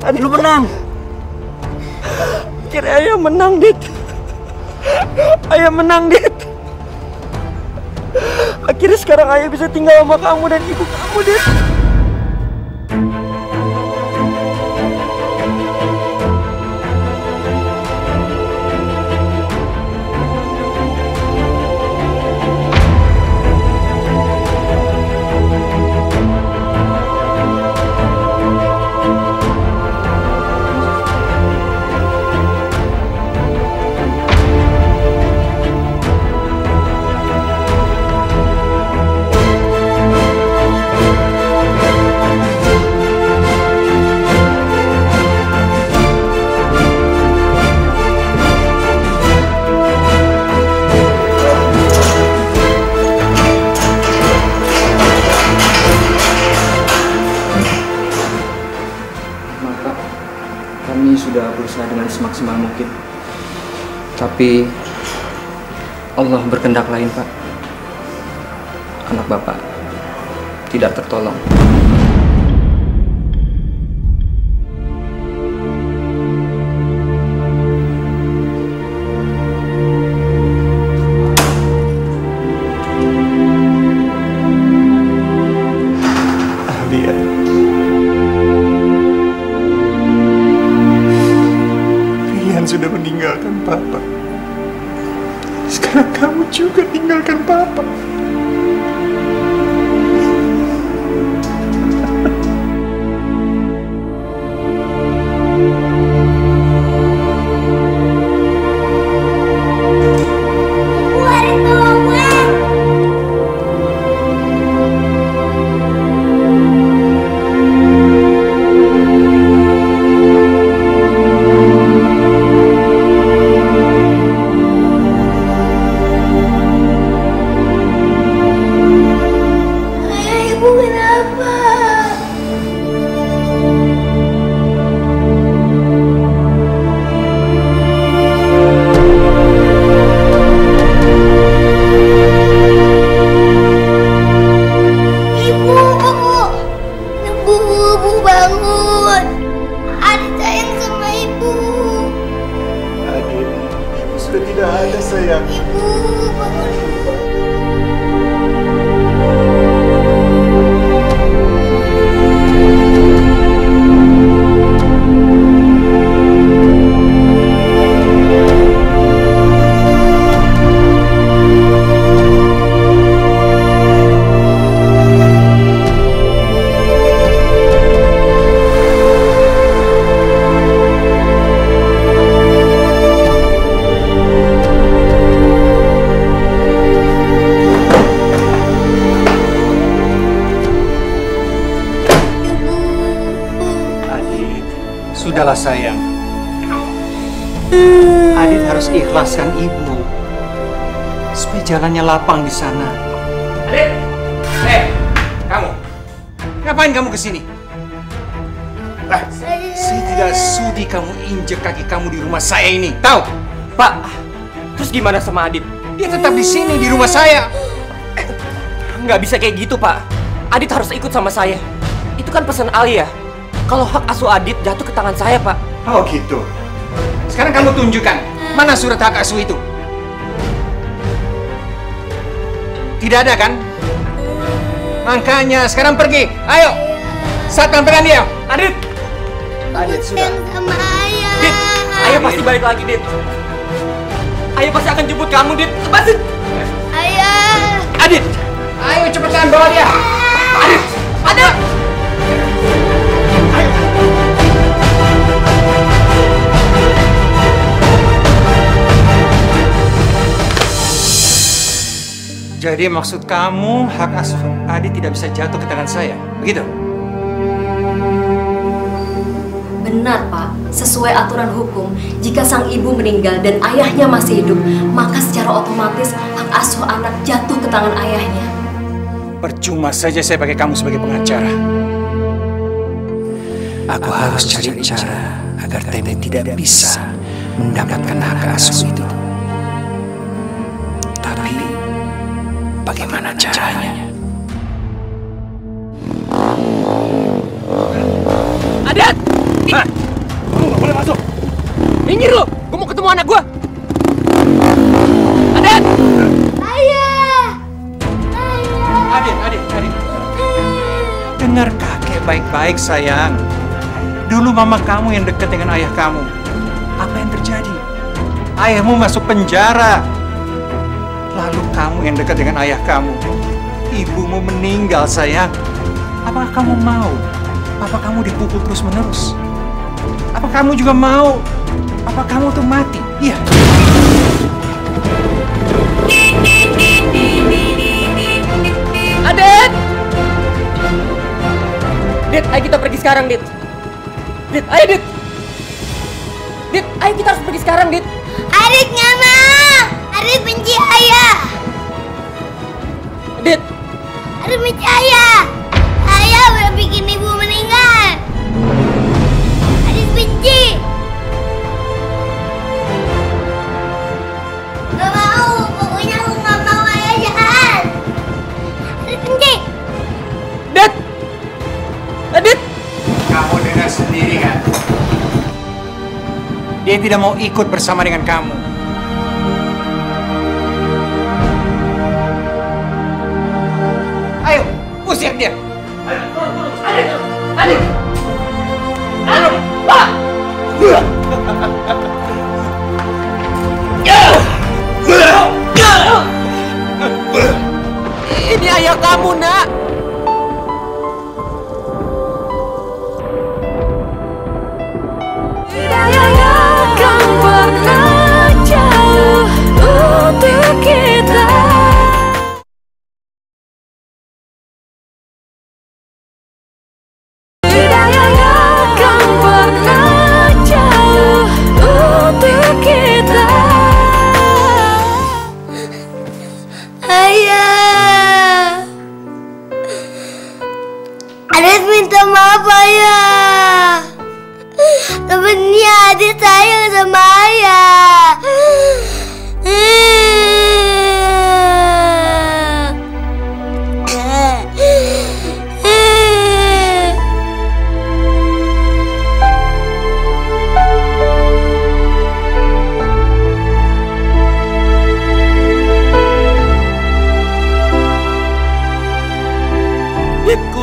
Adit, lu menang. Akhirnya ayah menang, Dit. Ayah menang, Dit. Akhirnya sekarang ayah bisa tinggal sama kamu dan ibu kamu, Dit. Tapi Allah berkendak lain, Pak. Anak Bapak tidak tertolong. Lapang di sana. Adit! Eh, kamu. Ngapain kamu ke sini? Ah, saya tidak sudi kamu injek kaki kamu di rumah saya ini. Tahu? Pak, terus gimana sama Adit? Dia tetap di sini di rumah saya. Nggak bisa kayak gitu, Pak. Adit harus ikut sama saya. Itu kan pesan Alia. Kalau hak asuh Adit jatuh ke tangan saya, Pak. Oh gitu. Sekarang kamu tunjukkan mana surat hak asuh itu. Tidak ada kan? Makanya sekarang pergi. Ayo. Satpam pegang dia. Adit. Adit sudah. Sama ayah. Dit, ayah pasti balik lagi, Dit. Ayah pasti akan jemput kamu, Dit. Lepasin. Ayah. Adit. Ayo cepetan bawa dia. Adit. Adit. Jadi maksud kamu hak asuh Adit tidak bisa jatuh ke tangan saya, begitu? Benar, Pak. Sesuai aturan hukum, jika sang ibu meninggal dan ayahnya masih hidup, maka secara otomatis hak asuh anak jatuh ke tangan ayahnya. Percuma saja saya pakai kamu sebagai pengacara. Aku harus cari cara agar Temi tidak bisa mendapatkan hak asuh itu. Bagaimana caranya? Adit! Hah? Lu gak boleh masuk. Minggir lu. Gue mau ketemu anak gue. Adit! Ayah. Adit, Adit, Adit. Dengar kakek baik-baik sayang. Dulu mama kamu yang dekat dengan ayah kamu. Apa yang terjadi? Ayahmu masuk penjara. Lalu kamu yang dekat dengan ayah kamu. Ibumu meninggal sayang. Apakah kamu mau? Apa kamu dipukul terus-menerus? Apa kamu juga mau? Apa kamu tuh mati? Iya. Adit! Dit, ayo kita pergi sekarang, Dit. Dit, ayo, Dit. Dit, ayo kita harus pergi sekarang, Dit. Adit nggak mau. Adit benci ayah. Dit. Benci ayah. Ayah udah bikin ibu meninggal. Adit benci. Gak mau. Pokoknya aku nggak mau ayah jahat. Adit benci. Dit! Adit! Kamu dengar sendiri kan? Dia tidak mau ikut bersama dengan kamu. Usir dia. Adit! Adit! Ayo, Pak! Ini ayah kamu, nak. Adit minta maaf ayah. Temennya Adit sayang sama ayah.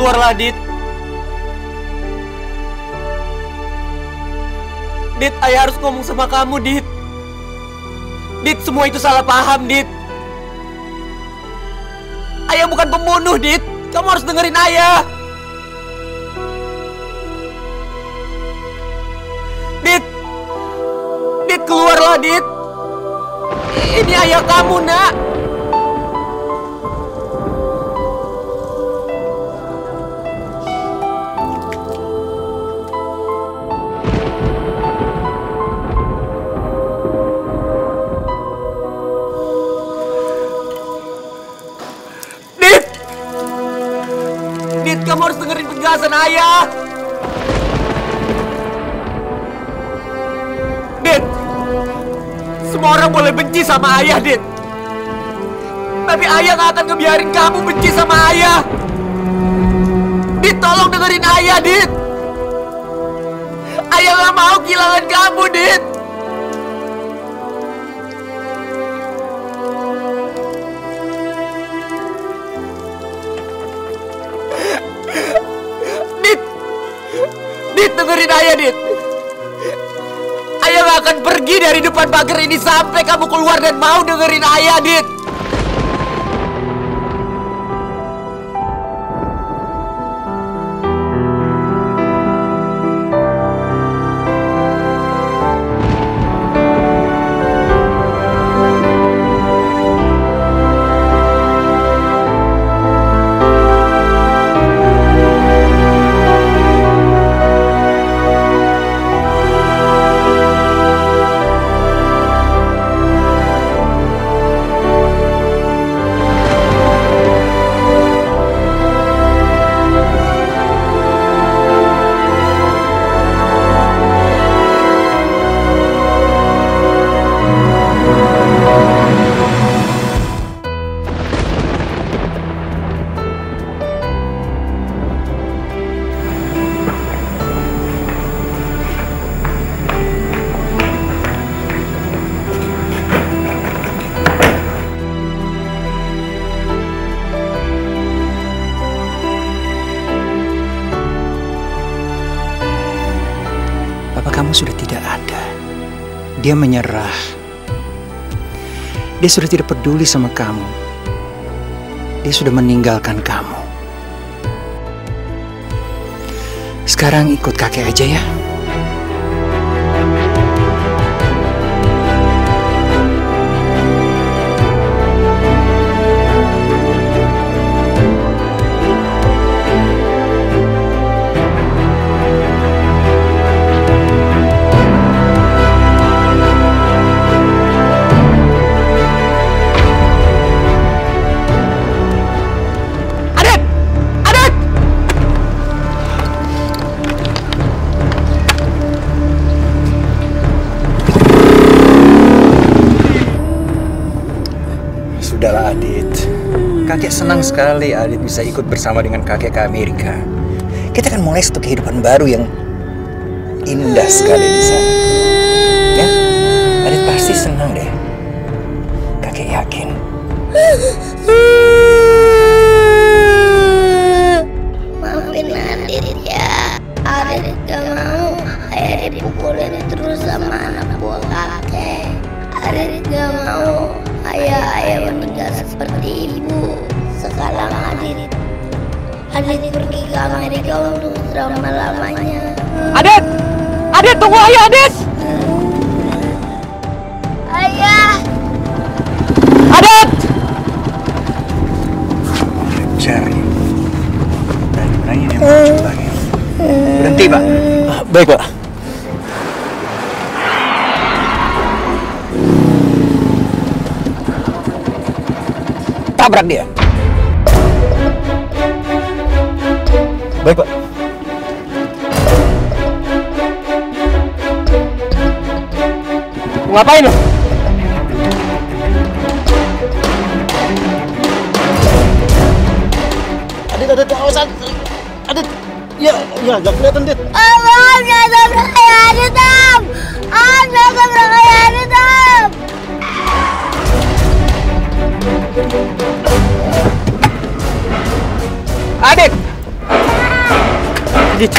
keluarlah Dit Dit, ayah harus ngomong sama kamu, Dit. Dit, semua itu salah paham, Dit. Ayah bukan pembunuh, Dit. Kamu harus dengerin ayah. Dit. Dit, keluarlah, Dit. Ini ayah kamu, nak. Ayah. Dit, semua orang boleh benci sama ayah, Dit. Tapi ayah gak akan ngebiarin kamu benci sama ayah. Dit, tolong dengerin ayah, Dit. Ayah gak mau kehilangan kamu. Dit, dari depan pagar ini sampai kamu keluar dan mau dengerin ayah, Dit. Dia menyerah. Dia sudah tidak peduli sama kamu. Dia sudah meninggalkan kamu. Sekarang ikut kakek aja ya. Senang sekali Adit bisa ikut bersama dengan kakek ke Amerika. Kita akan mulai satu kehidupan baru yang indah sekali di sana. Ya? Adit pasti senang deh. Kakek yakin. Maafin Adit ya. Adit gak mau ayah dipukulin terus sama anak buah kakek. Adit gak mau ayah-ayah meninggal seperti ibu. Sekarang Adit Adit pergi ke Amerika untuk selama-lamanya. Adit! Adit, tunggu ayah, Adit! Ayah! Adit! Cari. Dan berani dia muncul lagi. Berhenti, Pak. Baik, Pak. Tabrak dia. ngapain lo? Adit, adit, awasan. Adit, ya, ya, gak kelihatan, Dit. Allah, gak ada kayak Adit, Om. Om, gak ada kayak Adit, Om. Adit! Adit,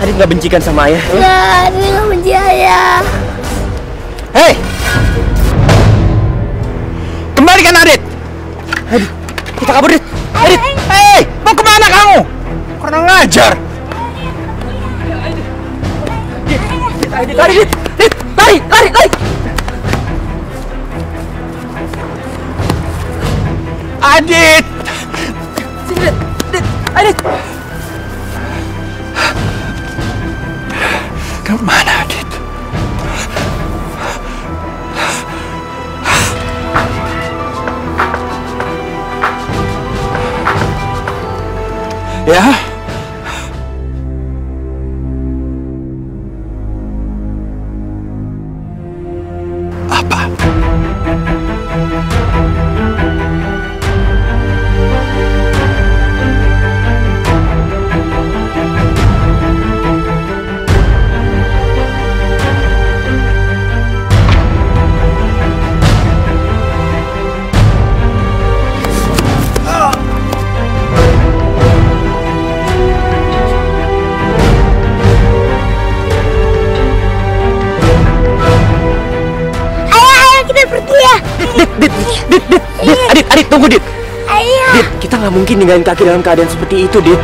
Adit gak bencikan sama ayah? Enggak, Adit gak benci ayah. Hei! Kembalikan Adit! Adit, kita kabur, Dit. Adit! Hei! Mau ke mana kamu? Kurang ngajar! Adit, lari, Dit! Dit, lari, lari, lari! Adit! Sini, Dit! Dit, Adit! Ke mana Adit? Ya, ninggalin kaki dalam keadaan seperti itu, Dit.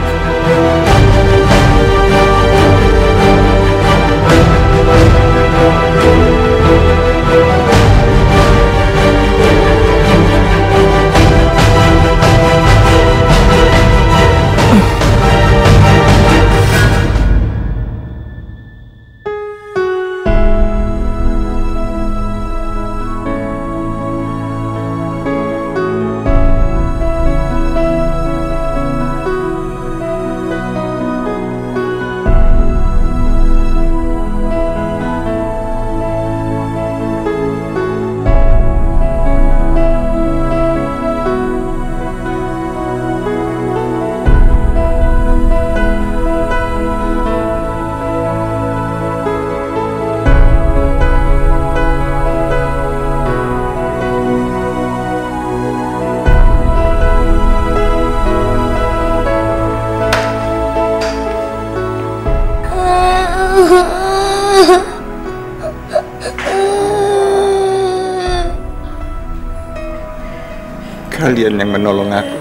Kalian yang menolong aku.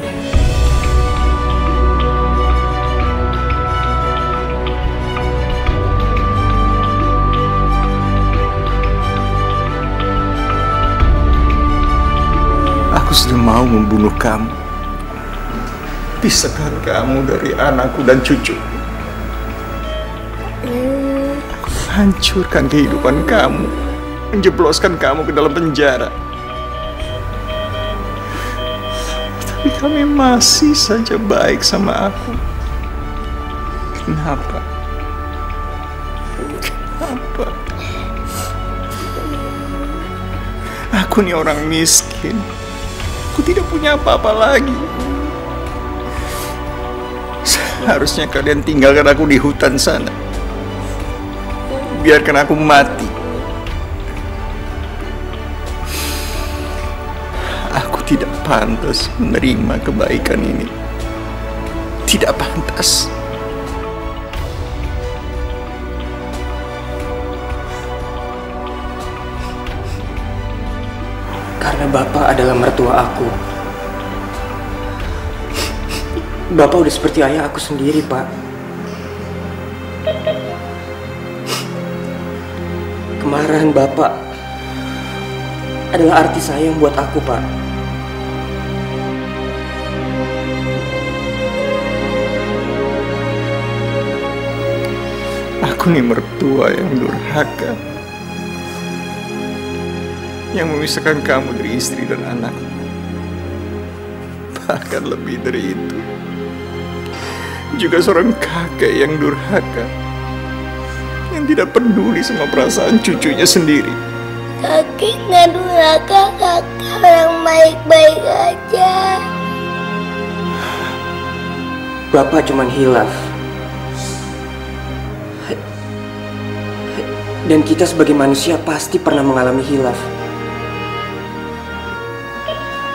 Aku sudah mau membunuh kamu. Pisahkan kamu dari anakku dan cucu. Hancurkan kehidupan kamu. Menjebloskan kamu ke dalam penjara. Kami masih saja baik sama aku. Kenapa? Kenapa? Aku nih orang miskin. Aku tidak punya apa-apa lagi. Seharusnya kalian tinggalkan aku di hutan sana. Biarkan aku mati. Pantas menerima kebaikan ini. Tidak pantas. Karena Bapak adalah mertua aku. Bapak udah seperti ayah aku sendiri, Pak. Kemarahan Bapak adalah arti sayang buat aku, Pak. Aku nih mertua yang durhaka. Yang memisahkan kamu dari istri dan anak. Bahkan lebih dari itu. Juga seorang kakek yang durhaka. Yang tidak peduli sama perasaan cucunya sendiri. Kakek nggak durhaka, kakak orang baik-baik aja. Bapak cuman hilaf. Dan kita sebagai manusia pasti pernah mengalami hilaf.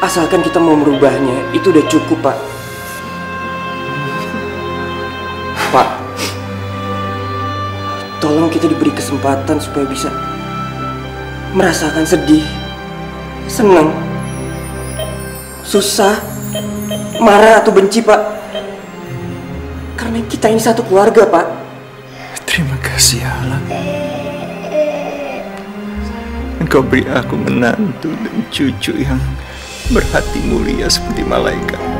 Asalkan kita mau merubahnya, itu udah cukup, Pak. Pak, Tolong kita diberi kesempatan supaya bisa merasakan sedih, senang, susah, marah atau benci, Pak. Karena kita ini satu keluarga, Pak. Terima kasih Allah. Engkau beri aku menantu dan cucu yang berhati mulia seperti malaikat.